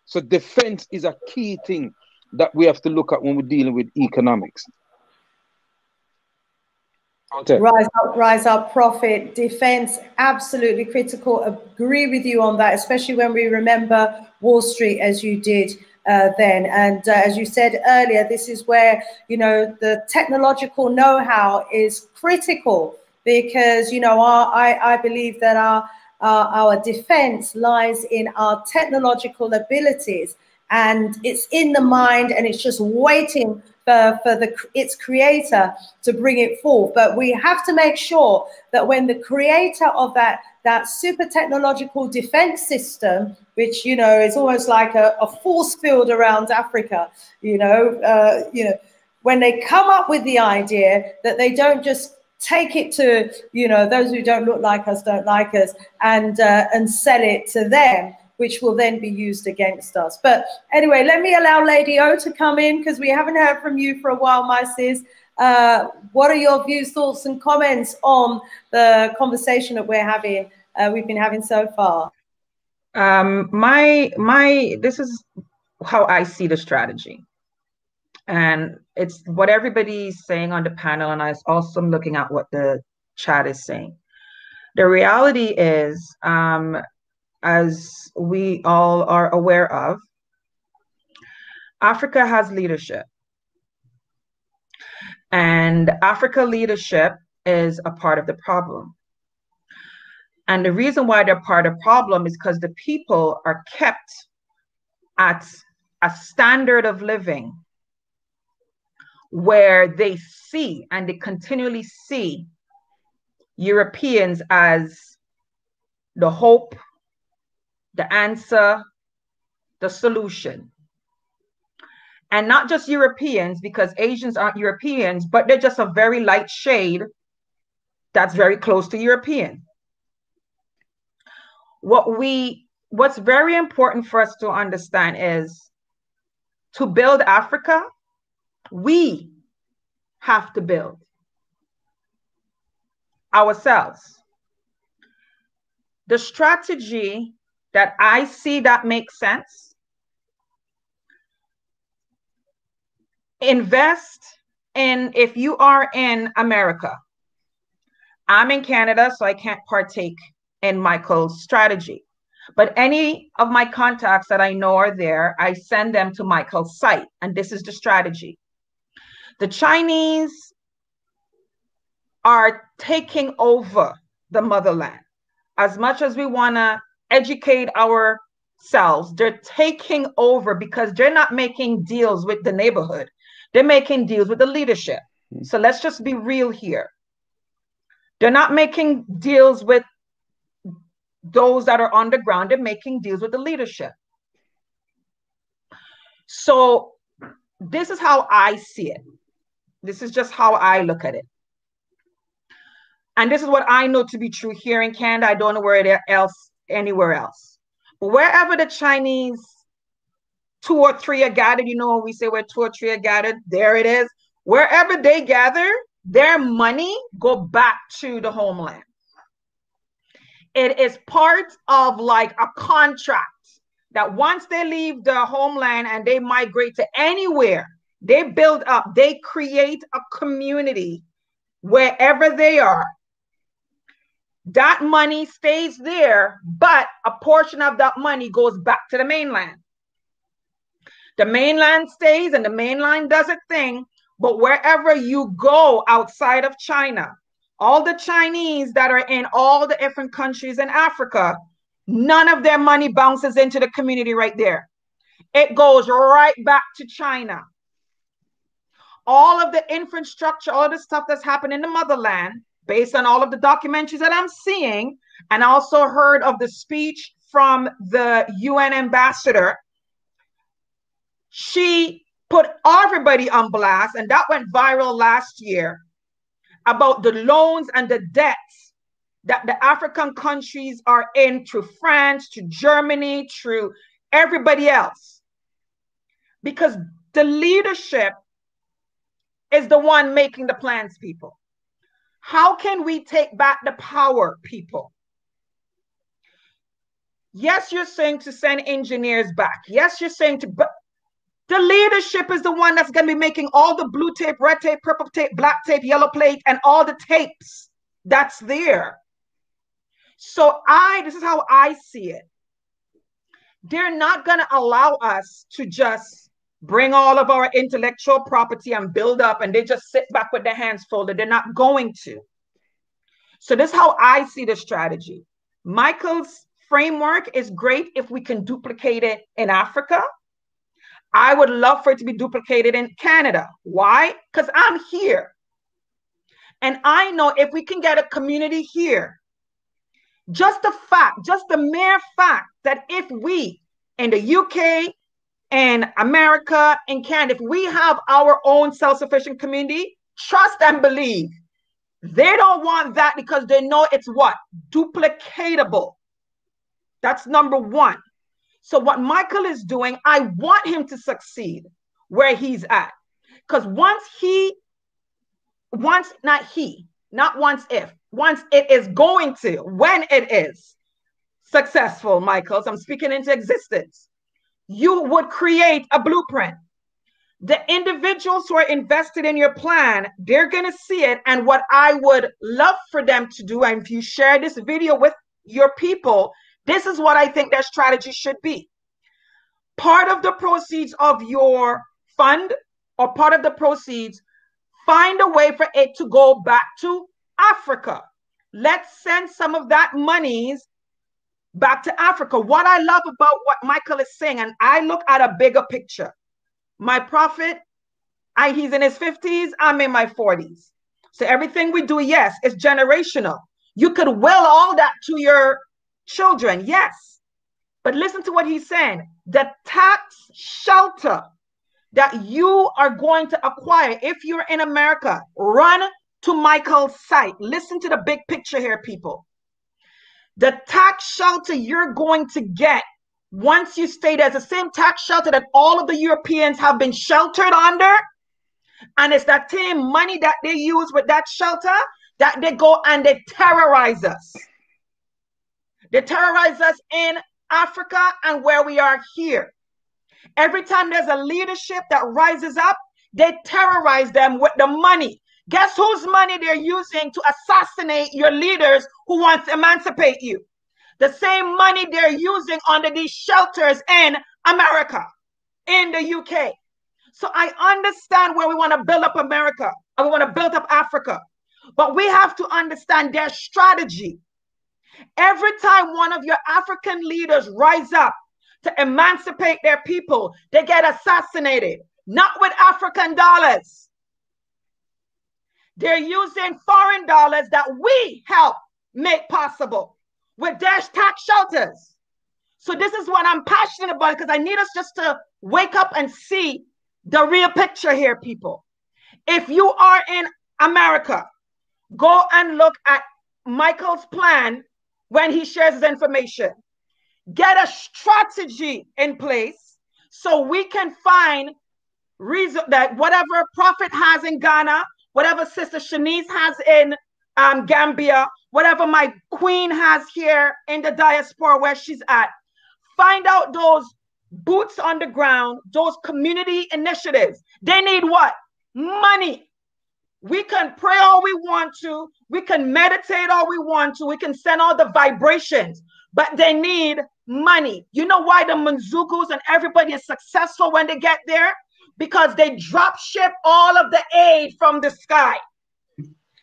So defense is a key thing that we have to look at when we're dealing with economics.
Okay. Rise up, rise up, Prophet. Defense, absolutely critical. Agree with you on that, especially when we remember Wall Street as you did uh, then. And uh, as you said earlier, this is where, you know, the technological know-how is critical because, you know, our, I, I believe that our, uh, our defense lies in our technological abilities and it's in the mind and it's just waiting for, for the its creator to bring it forth but we have to make sure that when the creator of that that super technological defense system which you know is almost like a, a force field around africa you know uh, you know when they come up with the idea that they don't just take it to you know those who don't look like us don't like us and uh, and sell it to them which will then be used against us. But anyway let me allow lady o to come in because we haven't heard from you for a while my sis uh, what are your views thoughts and comments on the conversation that we're having uh, we've been having so far?
Um my my this is how i see the strategy. And it's what everybody's saying on the panel and i also am looking at what the chat is saying. The reality is um, as we all are aware of africa has leadership and africa leadership is a part of the problem and the reason why they're part of the problem is because the people are kept at a standard of living where they see and they continually see Europeans as the hope, the answer, the solution. And not just Europeans, because Asians aren't Europeans, but they're just a very light shade that's very close to European. What we what's very important for us to understand is to build Africa, we have to build ourselves. The strategy that I see that makes sense invest in if you are in America. I'm in Canada, so I can't partake in Michael's strategy. But any of my contacts that I know are there, I send them to Michael's site. And this is the strategy. The Chinese are taking over the motherland. As much as we want to educate ourselves, they're taking over because they're not making deals with the neighborhood. They're making deals with the leadership. Hmm. So let's just be real here. They're not making deals with those that are on the ground, they're making deals with the leadership. So this is how I see it. This is just how I look at it. And this is what I know to be true here in Canada. I don't know where it else anywhere else. But wherever the Chinese two or three are gathered, you know, we say where two or three are gathered, there it is. Wherever they gather, their money go back to the homeland. It is part of like a contract that once they leave the homeland and they migrate to anywhere, they build up, they create a community wherever they are. That money stays there, but a portion of that money goes back to the mainland. The mainland stays and the mainland does its thing, but wherever you go outside of China, all the Chinese that are in all the different countries in Africa, none of their money bounces into the community right there. It goes right back to China. All of the infrastructure, all the stuff that's happened in the motherland, based on all of the documentaries that I'm seeing, and also heard of the speech from the UN ambassador, she put everybody on blast, and that went viral last year about the loans and the debts that the African countries are in through France, through Germany, through everybody else. Because the leadership is the one making the plans, people. How can we take back the power, people? Yes, you're saying to send engineers back. Yes, you're saying to, but the leadership is the one that's going to be making all the blue tape, red tape, purple tape, black tape, yellow plate, and all the tapes that's there. So I, this is how I see it. They're not going to allow us to just bring all of our intellectual property and build up and they just sit back with their hands folded. They're not going to. So this is how I see the strategy. Michael's framework is great if we can duplicate it in Africa I would love for it to be duplicated in Canada. Why? Because I'm here. And I know if we can get a community here, just the fact, just the mere fact that if we in the UK and America and Canada, if we have our own self sufficient community, trust and believe. They don't want that because they know it's what? Duplicatable. That's number one. So, what Michael is doing, I want him to succeed where he's at. Because once he, once, not he, not once if, once it is going to, when it is successful, Michael, so I'm speaking into existence, you would create a blueprint. The individuals who are invested in your plan, they're going to see it. And what I would love for them to do, and if you share this video with your people, this is what I think their strategy should be. Part of the proceeds of your fund or part of the proceeds, find a way for it to go back to Africa. Let's send some of that monies back to Africa. What I love about what Michael is saying, and I look at a bigger picture. My prophet, I, he's in his 50s, I'm in my 40s. So everything we do, yes, is generational. You could will all that to your children, yes. But listen to what he's saying. The tax shelter that you are going to acquire if you're in America, run to Michael's site. Listen to the big picture here, people. The tax shelter you're going to get once you stay there is the same tax shelter that all of the Europeans have been sheltered under. And it's that same money that they use with that shelter that they go and they terrorize us. They terrorize us in Africa and where we are here. Every time there's a leadership that rises up, they terrorize them with the money. Guess whose money they're using to assassinate your leaders who want to emancipate you? the same money they're using under these shelters in America, in the UK. So I understand where we want to build up America and we want to build up Africa. But we have to understand their strategy. Every time one of your African leaders rise up to emancipate their people, they get assassinated, not with African dollars. They're using foreign dollars that we help make possible with dash tax shelters. So this is what I'm passionate about because I need us just to wake up and see the real picture here, people. If you are in America, go and look at Michael's plan when he shares his information. Get a strategy in place so we can find reason that whatever prophet has in Ghana, whatever Sister Shanice has in um, Gambia, whatever my queen has here in the diaspora where she's at, find out those boots on the ground, those community initiatives. They need what? Money. We can pray all we want to, we can meditate all we want to, we can send all the vibrations, but they need money. You know why the Manzukus and everybody is successful when they get there? Because they drop ship all of the aid from the sky.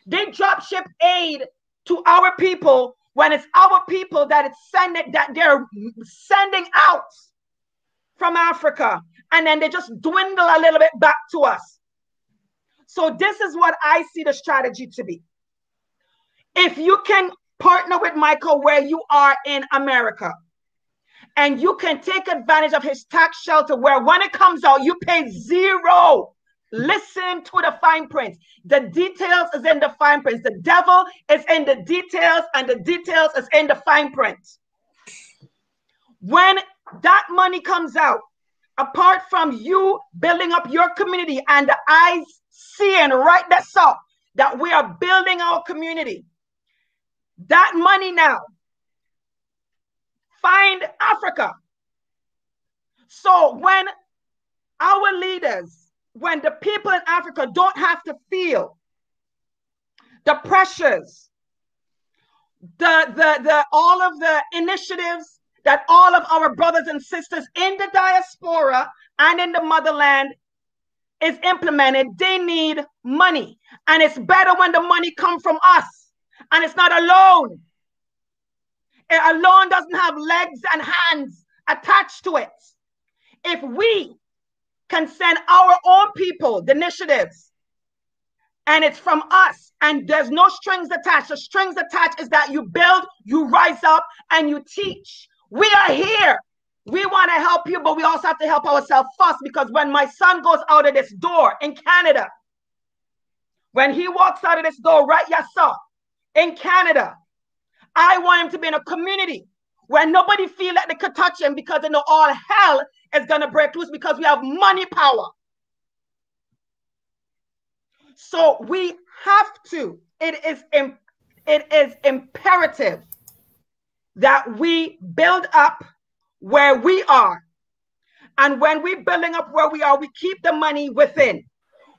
They drop ship aid to our people when it's our people that it's sending that they're sending out from Africa, and then they just dwindle a little bit back to us. So this is what I see the strategy to be. If you can partner with Michael where you are in America, and you can take advantage of his tax shelter where when it comes out, you pay zero. Listen to the fine print. The details is in the fine print. The devil is in the details, and the details is in the fine print. When that money comes out, apart from you building up your community and the eyes seeing right that's up that we are building our community, that money now find Africa. So when our leaders, when the people in Africa don't have to feel the pressures, the the the all of the initiatives that all of our brothers and sisters in the diaspora and in the motherland is implemented, they need money. And it's better when the money comes from us and it's not a loan. A loan doesn't have legs and hands attached to it. If we can send our own people the initiatives and it's from us and there's no strings attached, the strings attached is that you build, you rise up, and you teach. We are here. We want to help you, but we also have to help ourselves first because when my son goes out of this door in Canada, when he walks out of this door, right, yes, sir, in Canada, I want him to be in a community where nobody feel like they could touch him because they know all hell is going to break loose because we have money power. So we have to, it is, it is imperative that we build up where we are. And when we're building up where we are, we keep the money within.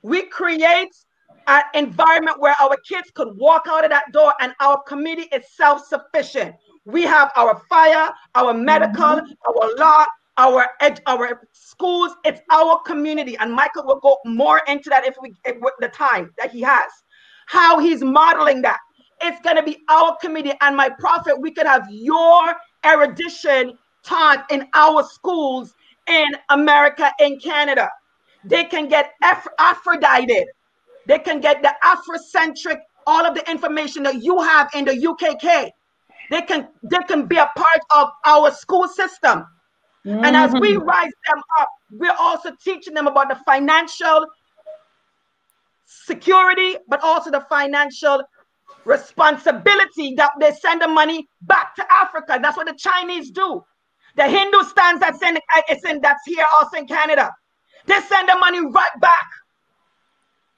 We create an environment where our kids could walk out of that door and our community is self sufficient. We have our fire, our medical, mm-hmm. our law, our ed- our schools. It's our community, and Michael will go more into that if we if, with the time that he has. How he's modeling that. It's going to be our committee and my prophet. We could have your erudition taught in our schools in America and Canada. They can get Af- Aphrodite. They can get the Afrocentric, all of the information that you have in the UKK. They can they can be a part of our school system. Mm-hmm. And as we mm-hmm. rise them up, we're also teaching them about the financial security, but also the financial responsibility that they send the money back to Africa. That's what the Chinese do. The Hindustans that's in, it's in that's here also in Canada. They send the money right back.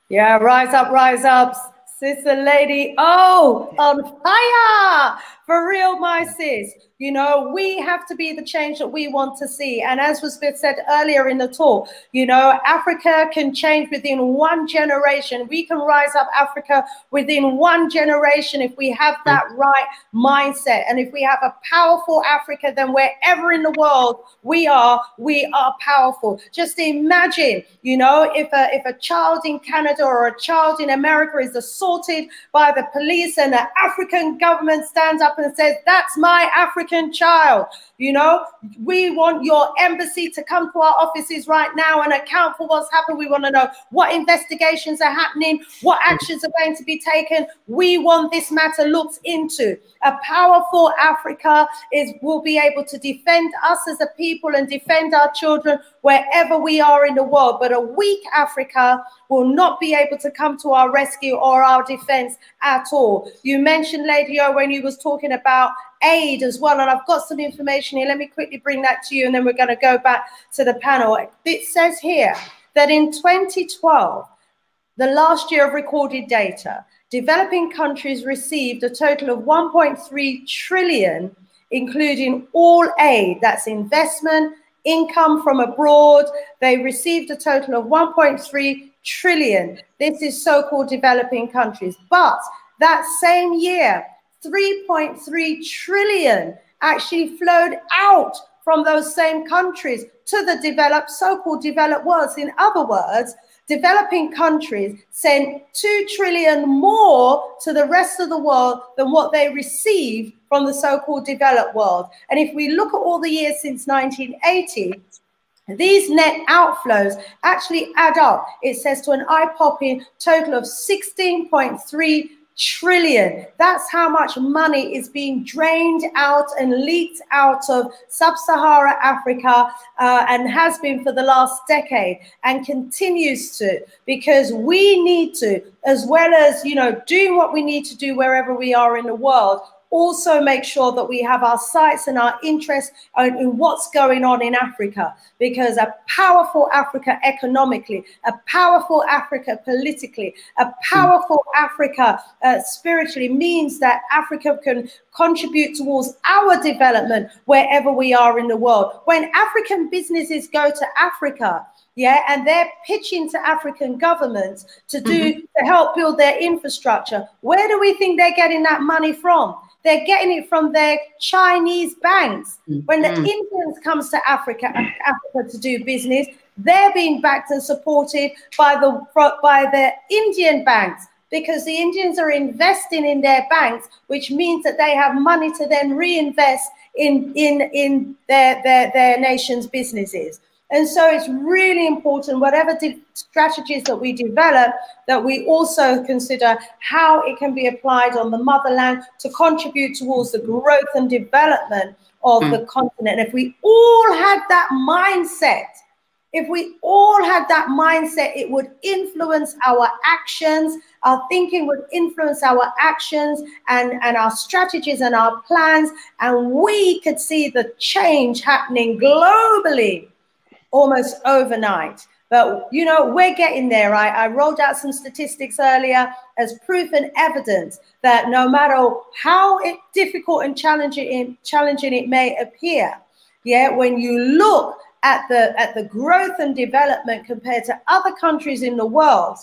Yeah, rise up, rise up, sister lady. Oh, on fire for real, my sis. You know, we have to be the change that we want to see. And as was said earlier in the talk, you know, Africa can change within one generation. We can rise up Africa within one generation if we have mm. that right mindset. And if we have a powerful Africa, then wherever in the world we are, we are powerful. Just imagine, you know, if a if a child in Canada or a child in America is assaulted by the police and the African government stands up and says, That's my African African child. You know, we want your embassy to come to our offices right now and account for what's happened. We want to know what investigations are happening, what actions are going to be taken. We want this matter looked into. A powerful Africa is will be able to defend us as a people and defend our children wherever we are in the world. But a weak Africa will not be able to come to our rescue or our defense at all. You mentioned, Lady O, when you was talking about aid as well. And I've got some information here. Let me quickly bring that to you, and then we're going to go back to the panel. It says here that in 2012, the last year of recorded data, developing countries received a total of 1.3 trillion, including all aid, that's investment, income from abroad. They received a total of 1.3 trillion. This is so-called developing countries. But that same year, 3.3 trillion actually flowed out from those same countries to the developed, so-called developed worlds. In other words, developing countries sent 2 trillion more to the rest of the world than what they received from the so-called developed world. And if we look at all the years since 1980, these net outflows actually add up, it says, to an eye-popping total of 16.3 trillion. That's how much money is being drained out and leaked out of sub-Sahara Africa uh, and has been for the last decade and continues to because we need to, as well as, you know, doing what we need to do wherever we are in the world, also make sure that we have our sights and our interest in what's going on in Africa, because a powerful Africa economically, a powerful Africa politically, a powerful Africa uh, spiritually means that Africa can contribute towards our development wherever we are in the world. When African businesses go to Africa, yeah, and they're pitching to African governments to do mm -hmm. to help build their infrastructure. Where do we think they're getting that money from? They're getting it from their Chinese banks. When the mm. Indians comes to Africa, Africa to do business, they're being backed and supported by the by the Indian banks because the Indians are investing in their banks, which means that they have money to then reinvest in in in their their, their nation's businesses. And so it's really important, whatever strategies that we develop, that we also consider how it can be applied on the motherland to contribute towards the growth and development of mm. the continent. And if we all had that mindset, if we all had that mindset, it would influence our actions. Our thinking would influence our actions and, and our strategies and our plans. And we could see the change happening globally almost overnight. But, you know, we're getting there. I, I rolled out some statistics earlier as proof and evidence that no matter how it, difficult and challenging, challenging it may appear, yeah, when you look at the, at the growth and development compared to other countries in the world,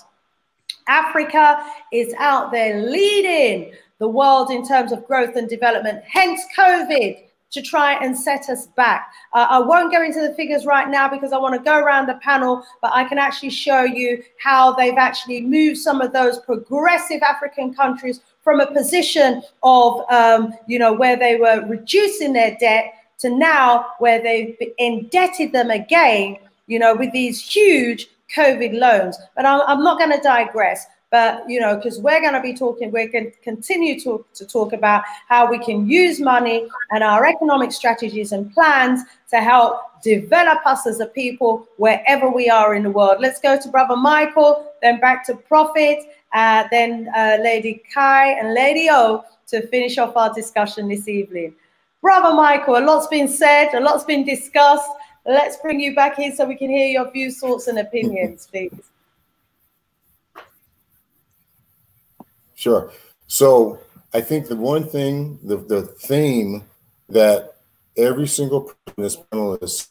Africa is out there leading the world in terms of growth and development, hence COVID to try and set us back. Uh, I won't go into the figures right now because I want to go around the panel, but I can actually show you how they've actually moved some of those progressive African countries from a position of, um, you know, where they were reducing their debt to now where they've indebted them again, you know, with these huge COVID loans. But I'm, I'm not going to digress but you know because we're going to be talking we're going to continue to, to talk about how we can use money and our economic strategies and plans to help develop us as a people wherever we are in the world. Let's go to brother michael then back to prophet uh, then uh, lady Kayi and lady o to finish off our discussion this evening. Brother michael a lot's been said a lot's been discussed. Let's bring you back in so we can hear your views thoughts and opinions please
Sure. So I think the one thing, the, the theme that every single person in this panel is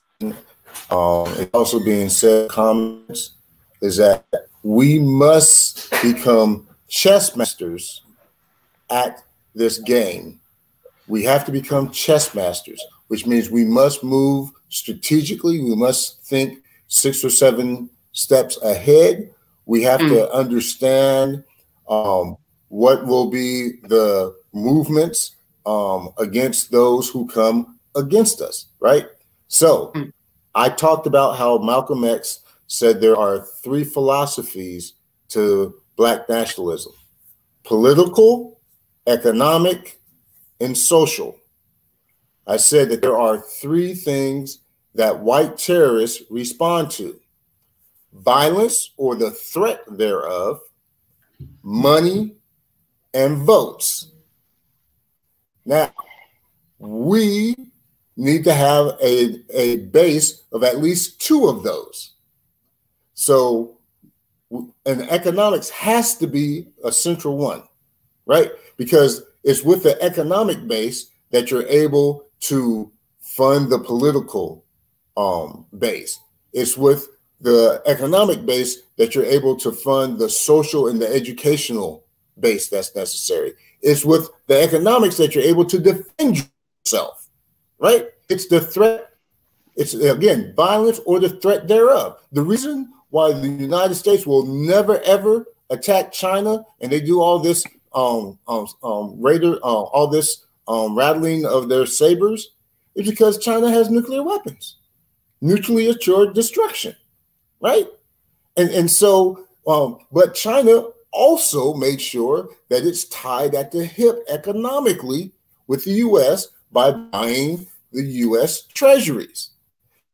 um, it's also being said comments is that we must become chess masters at this game. We have to become chess masters, which means we must move strategically. We must think six or seven steps ahead. We have mm. to understand um, what will be the movements um, against those who come against us, right? So mm. I talked about how Malcolm X said there are three philosophies to Black nationalism political, economic, and social. I said that there are three things that white terrorists respond to violence or the threat thereof, money, and votes. Now, we need to have a, a base of at least two of those. So, and economics has to be a central one, right? Because it's with the economic base that you're able to fund the political um, base. It's with the economic base that you're able to fund the social and the educational base that's necessary. It's with the economics that you're able to defend yourself, right? It's the threat. It's again violence or the threat thereof. The reason why the United States will never ever attack China and they do all this um um, um raider uh, all this um rattling of their sabers is because China has nuclear weapons, mutually assured destruction, right? And and so um, but China also made sure that it's tied at the hip economically with the US by buying the US treasuries.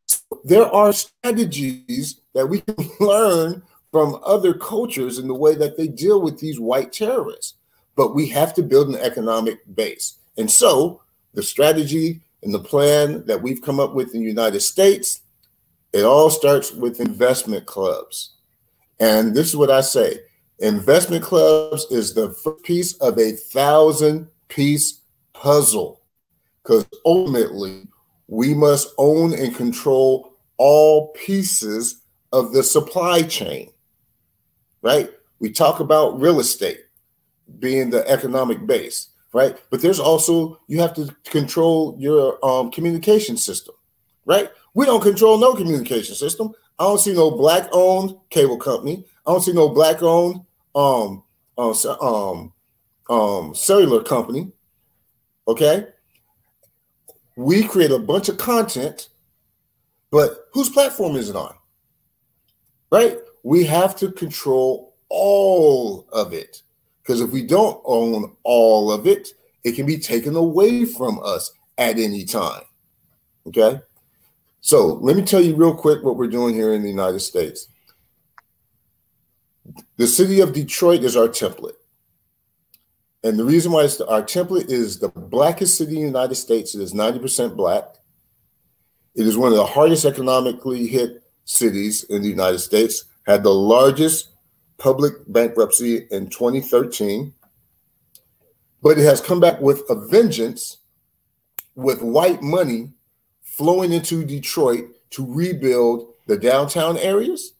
So There are strategies that we can learn from other cultures in the way that they deal with these white terrorists, but we have to build an economic base. And so the strategy and the plan that we've come up with in the United States, it all starts with investment clubs. And this is what I say Investment clubs is the piece of a thousand piece puzzle because ultimately we must own and control all pieces of the supply chain, right? We talk about real estate being the economic base, right? But there's also, you have to control your um, communication system, right? We don't control no communication system. I don't see no black owned cable company. I don't see no black owned um, uh, um, um, cellular company. Okay. We create a bunch of content, but whose platform is it on? Right? We have to control all of it. Because if we don't own all of it, it can be taken away from us at any time. Okay. So let me tell you real quick what we're doing here in the United States. The city of Detroit is our template. And the reason why it's the, our template is the blackest city in the United States. It is 90% black. It is one of the hardest economically hit cities in the United States, had the largest public bankruptcy in 2013. But it has come back with a vengeance with white money flowing into Detroit to rebuild the downtown areas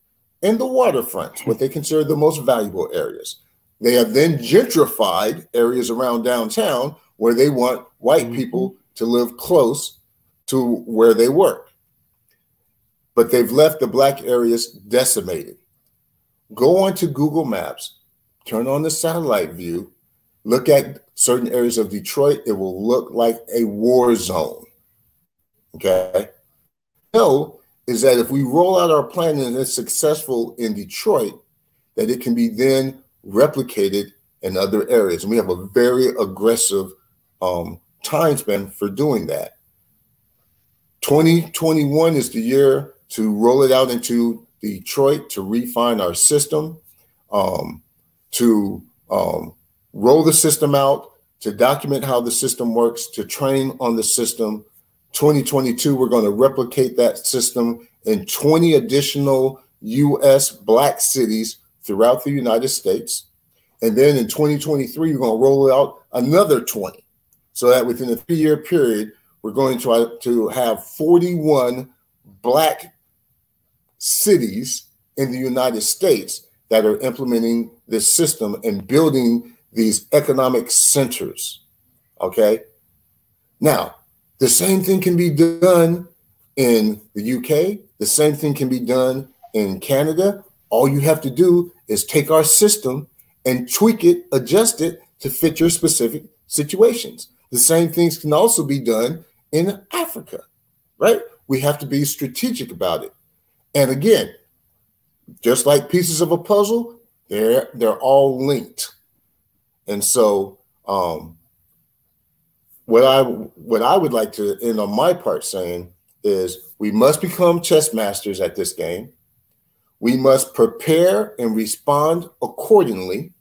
and the waterfront, what they consider the most valuable areas. They have then gentrified areas around downtown where they want white mm-hmm. people to live close to where they work. But they've left the black areas decimated. Go onto Google Maps, turn on the satellite view, look at certain areas of Detroit. It will look like a war zone. Okay. No, is that if we roll out our plan and it's successful in Detroit, that it can be then replicated in other areas. And we have a very aggressive um, time span for doing that. 2021 is the year to roll it out into Detroit to refine our system, um, to um, roll the system out, to document how the system works, to train on the system, 2022, we're going to replicate that system in 20 additional US black cities throughout the United States. And then in 2023, we're going to roll out another 20 so that within a three year period, we're going to to have 41 black cities in the United States that are implementing this system and building these economic centers. Okay. Now, the same thing can be done in the UK, the same thing can be done in Canada. All you have to do is take our system and tweak it, adjust it to fit your specific situations. The same things can also be done in Africa, right? We have to be strategic about it. And again, just like pieces of a puzzle, they're they're all linked. And so um what I what I would like to end on my part saying is we must become chess masters at this game. We must prepare and respond accordingly.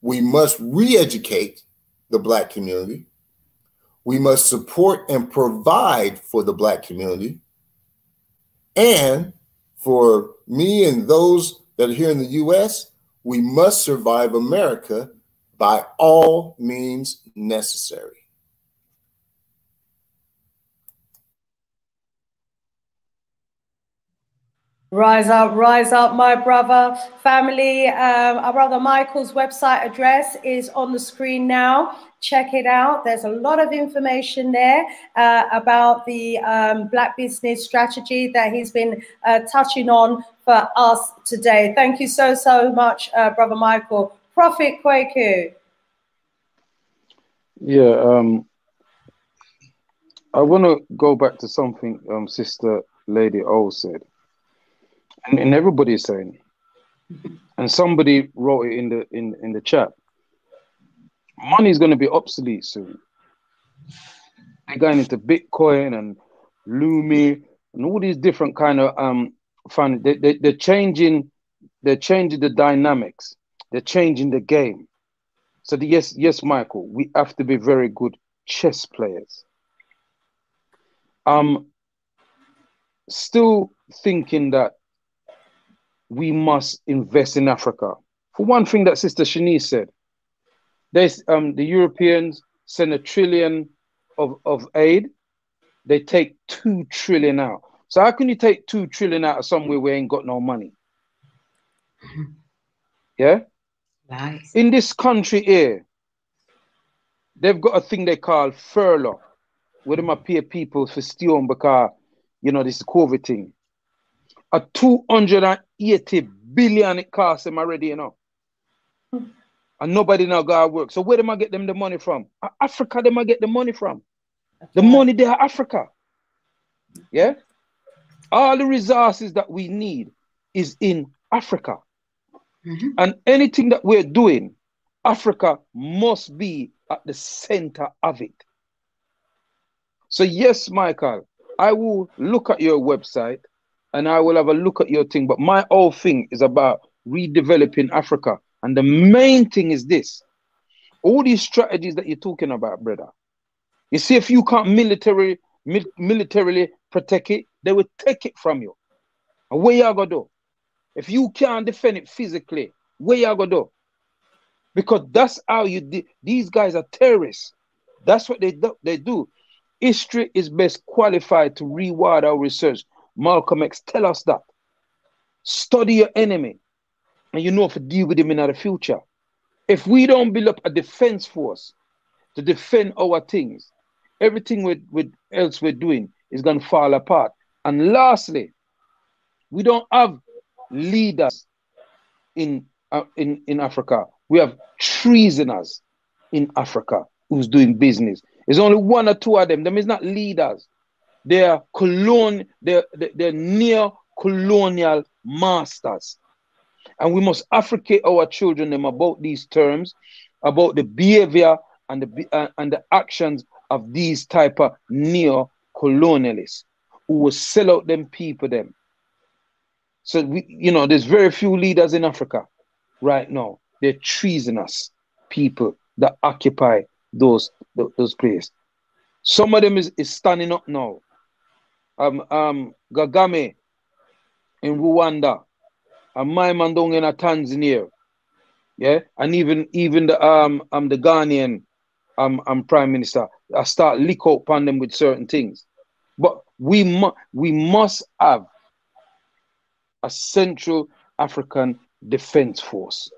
We must re-educate the black community. We must support and provide for the black community. And for me and those that are here in the US, we must survive America by all means necessary.
Rise up, rise up, my brother. Family, um, our brother Michael's website address is on the screen now. Check it out. There's a lot of information there uh, about the um, Black business strategy that he's been uh, touching on for us today. Thank you so, so much, uh, Brother Michael. Prophet Kwaku.
Yeah, um, I want to go back to something um, Sister Lady O said and, and everybody is saying and somebody wrote it in the in in the chat money is going to be obsolete soon. They're going into bitcoin and lumi and all these different kind of um fun they, they, they're changing they're changing the dynamics. They're changing the game. So the, yes yes michael we have to be very good chess players. Um still thinking that we must invest in Africa. For one thing that Sister Shanice said, there's um, the Europeans send a trillion of, of aid, they take two trillion out. So how can you take two trillion out of somewhere where ain't got no money? Yeah? Nice. In this country here, they've got a thing they call furlough, where they might pay people for stealing because, you know, this COVID thing a 280 billion it costs them already, you know. And nobody now got work. So where do I get them the money from? Africa, them I get the money from. The money there, Africa. Yeah? All the resources that we need is in Africa. Mm-hmm. And anything that we're doing, Africa must be at the center of it. So, yes, Michael, I will look at your website and I will have a look at your thing. But my whole thing is about redeveloping Africa. And the main thing is this all these strategies that you're talking about, brother. You see, if you can't military, mil- militarily protect it, they will take it from you. And where you gonna do? If you can't defend it physically, where you gonna do? Because that's how you. These guys are terrorists. That's what they do. They do. History is best qualified to reward our research Malcolm X tell us that. Study your enemy, and you know if to deal with him in the future. If we don't build up a defense force to defend our things, everything with, with else we're doing is gonna fall apart. And lastly, we don't have leaders in uh, in in Africa. We have treasoners in Africa who's doing business. There's only one or two of them. Them is not leaders. They're colon, they're, they're near colonial masters. And we must africate our children them about these terms, about the behavior and the uh, and the actions of these type of neo-colonialists who will sell out them people them. So we, you know, there's very few leaders in Africa right now. They're treasonous people that occupy those those places. Some of them is, is standing up now um, um, Kagame in Rwanda, and my man in Tanzania, yeah, and even even the um um the Ghanaian um, um prime minister, I start lick upon them with certain things. But we mu- we must have a Central African Defense Force.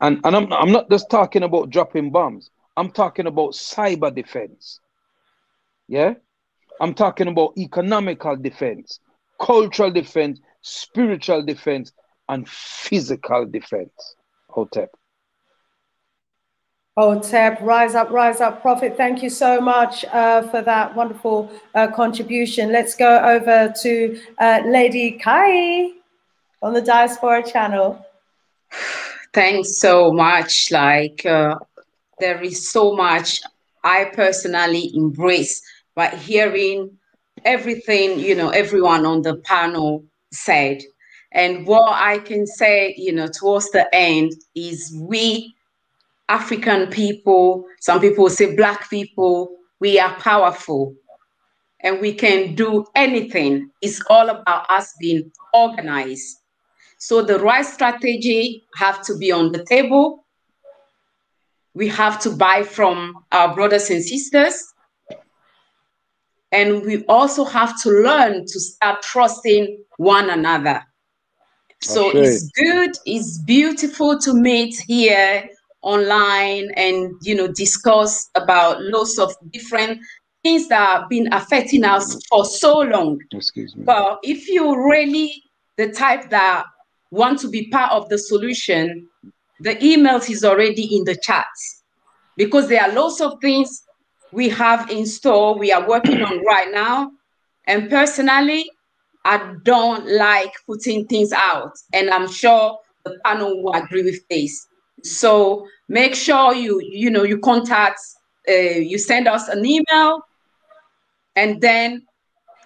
And, and I'm, I'm not just talking about dropping bombs. I'm talking about cyber defense. Yeah? I'm talking about economical defense, cultural defense, spiritual defense, and physical defense. Hotep.
Hotep, rise up, rise up, Prophet. Thank you so much uh, for that wonderful uh, contribution. Let's go over to uh, Lady Kayi on the Diaspora channel.
Thanks so much. Like, uh, there is so much I personally embrace by hearing everything, you know, everyone on the panel said. And what I can say, you know, towards the end is we African people, some people say black people, we are powerful and we can do anything. It's all about us being organized. So the right strategy have to be on the table. We have to buy from our brothers and sisters. And we also have to learn to start trusting one another. So okay. it's good, it's beautiful to meet here online and you know discuss about lots of different things that have been affecting us for so long.
Excuse me.
But if you really the type that want to be part of the solution, the emails is already in the chat because there are lots of things we have in store, we are working on right now. And personally, I don't like putting things out. And I'm sure the panel will agree with this. So make sure you, you know, you contact, uh, you send us an email and then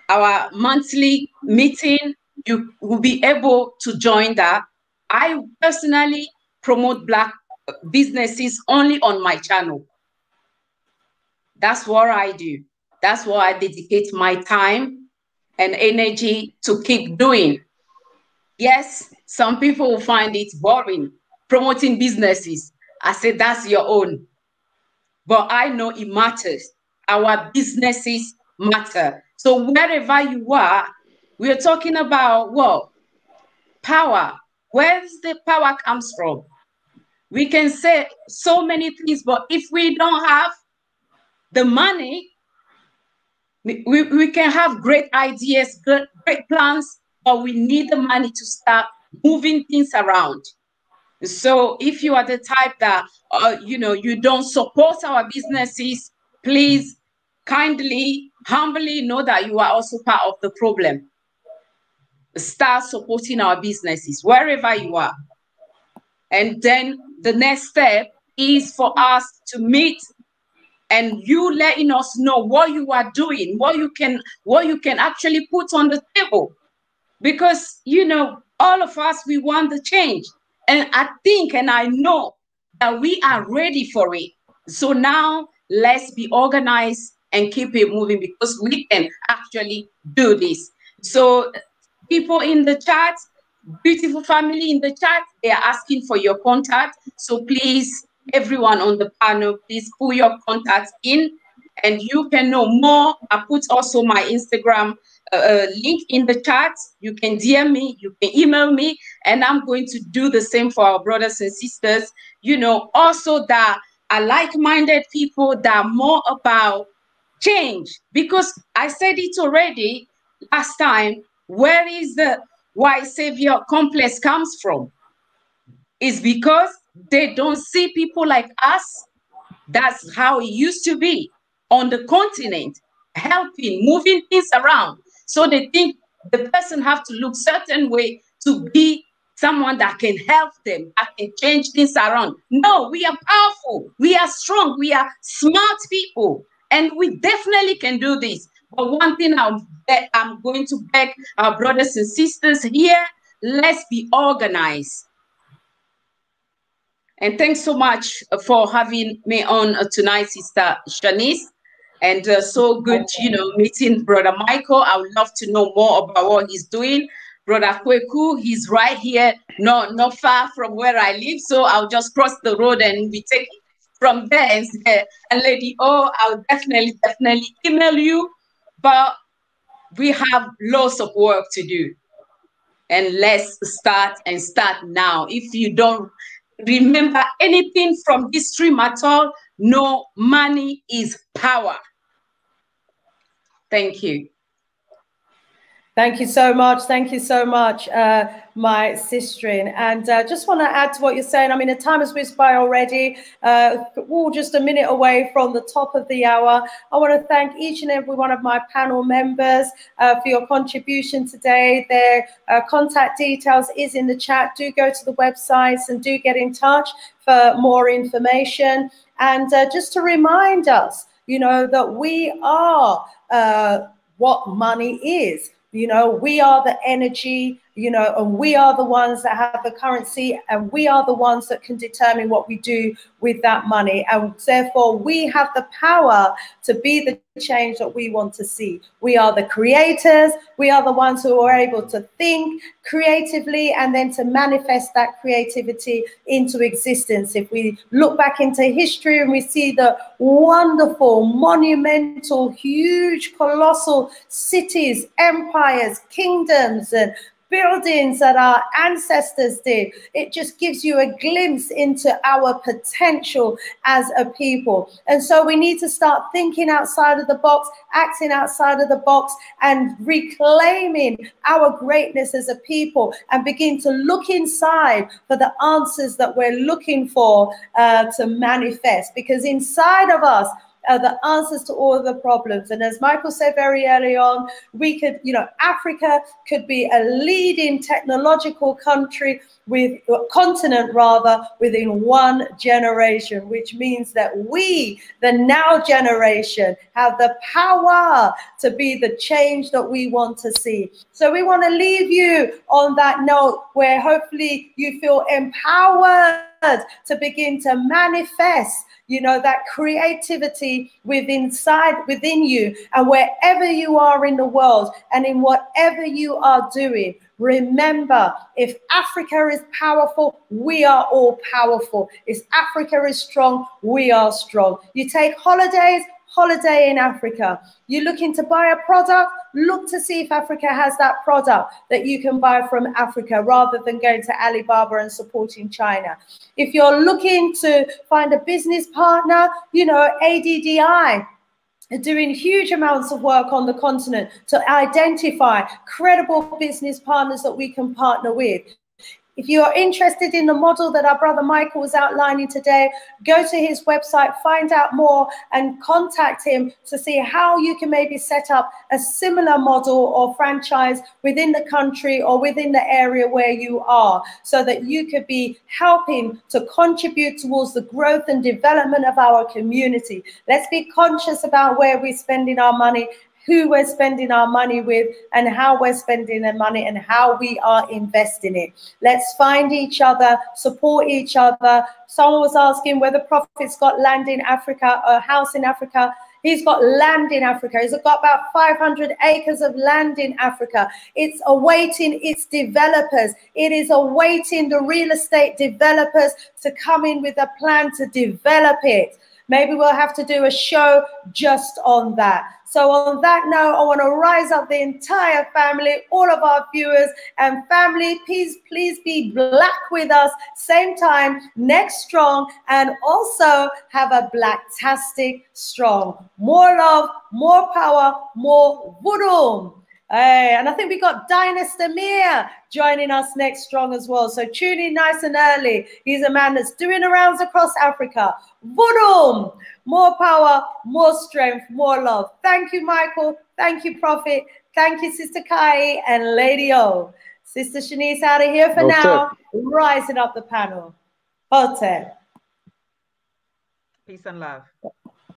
our monthly meeting you will be able to join that. I personally promote Black businesses only on my channel. That's what I do. That's what I dedicate my time and energy to keep doing. Yes, some people will find it boring promoting businesses. I say that's your own. But I know it matters. Our businesses matter. So wherever you are, we are talking about what? Power. Where's the power comes from? We can say so many things, but if we don't have the money, we, we can have great ideas, great, great plans, but we need the money to start moving things around. So if you are the type that, uh, you know, you don't support our businesses, please kindly, humbly know that you are also part of the problem start supporting our businesses wherever you are. And then the next step is for us to meet and you letting us know what you are doing, what you can what you can actually put on the table. Because you know, all of us we want the change. And I think and I know that we are ready for it. So now let's be organized and keep it moving because we can actually do this. So people in the chat, beautiful family in the chat, they are asking for your contact. So please, everyone on the panel, please put your contacts in and you can know more. I put also my Instagram uh, uh link in the chat. You can DM me, you can email me, and I'm going to do the same for our brothers and sisters. You know, also that are like-minded people that are more about change because I said it already last time where is the white savior complex comes from is because they don't see people like us. That's how it used to be on the continent helping moving things around. So they think the person have to look certain way to be someone that can help them that can change things around. No we are powerful. We are strong. We are smart people. And we definitely can do this. But one thing I'm, I'm going to beg our brothers and sisters here, let's be organized. And thanks so much for having me on tonight, Sister Shanice. And uh, so good, you know, meeting Brother Michael. I would love to know more about what he's doing. Brother Kweku, he's right here, not, not far from where I live. So I'll just cross the road and we take from there and say, and Lady Oh, I'll definitely, definitely email you. But we have lots of work to do. And let's start and start now. If you don't remember anything from this stream at all, no money is power. Thank you.
Thank you so much. Thank you so much, uh, my sister. And uh, just want to add to what you're saying. I mean, the time has whizzed by already. Uh, we're just a minute away from the top of the hour. I want to thank each and every one of my panel members uh, for your contribution today. Their uh, contact details is in the chat. Do go to the websites and do get in touch for more information. And uh, just to remind us, you know, that we are what money is. You know, we are the energy, you know, and we are the ones that have the currency and we are the ones that can determine what we do with that money. And therefore, we have the power to be the change that we want to see. We are the creators, we are the ones who are able to think creatively and then to manifest that creativity into existence. If we look back into history and we see the wonderful, monumental, huge, colossal cities, empires, kingdoms, and buildings that our ancestors did. It just gives you a glimpse into our potential as a people. And so we need to start thinking outside of the box, acting outside of the box, and reclaiming our greatness as a people and begin to look inside for the answers that we're looking for uh, to manifest. Because inside of us, uh, the answers to all of the problems. And as Michael said very early on, we could, you know, Africa could be a leading technological country with continent rather within one generation, which means that we, the now generation, have the power to be the change that we want to see. So we want to leave you on that note where hopefully you feel empowered to begin to manifest you know, that creativity within inside within you and wherever you are in the world and in whatever you are doing. Remember, if Africa is powerful, we are all powerful. If Africa is strong, we are strong. You take holidays, holiday in Africa. You're looking to buy a product, look to see if Africa has that product that you can buy from Africa rather than going to Alibaba and supporting China. If you're looking to find a business partner, you know, ADDI, doing huge amounts of work on the continent to identify credible business partners that we can partner with. If you are interested in the model that our brother Michael was outlining today, go to his website, find out more, and contact him to see how you can maybe set up a similar model or franchise within the country or within the area where you are, so that you could be helping to contribute towards the growth and development of our community. Let's be conscious about where we're spending our money who we're spending our money with and how we're spending the money and how we are investing it. Let's find each other, support each other. Someone was asking whether Prophet's got land in Africa, a house in Africa. He's got land in Africa. He's got about 500 acres of land in Africa. It's awaiting its developers. It is awaiting the real estate developers to come in with a plan to develop it. Maybe we'll have to do a show just on that. So on that note, I want to rise up the entire family, all of our viewers and family. Please, please be black with us. Same time next strong, and also have a blacktastic strong. More love, more power, more voodoo. Hey, and I think we got Dynasty Mir joining us next strong as well. So tune in nice and early. He's a man that's doing the rounds across Africa. Voodoo, more power, more strength, more love. Thank you, Michael. Thank you, Prophet. Thank you, Sister Kayi and Lady O. Sister Shanice out of here for okay. now. Rising up the panel. Hotel.
Peace and love.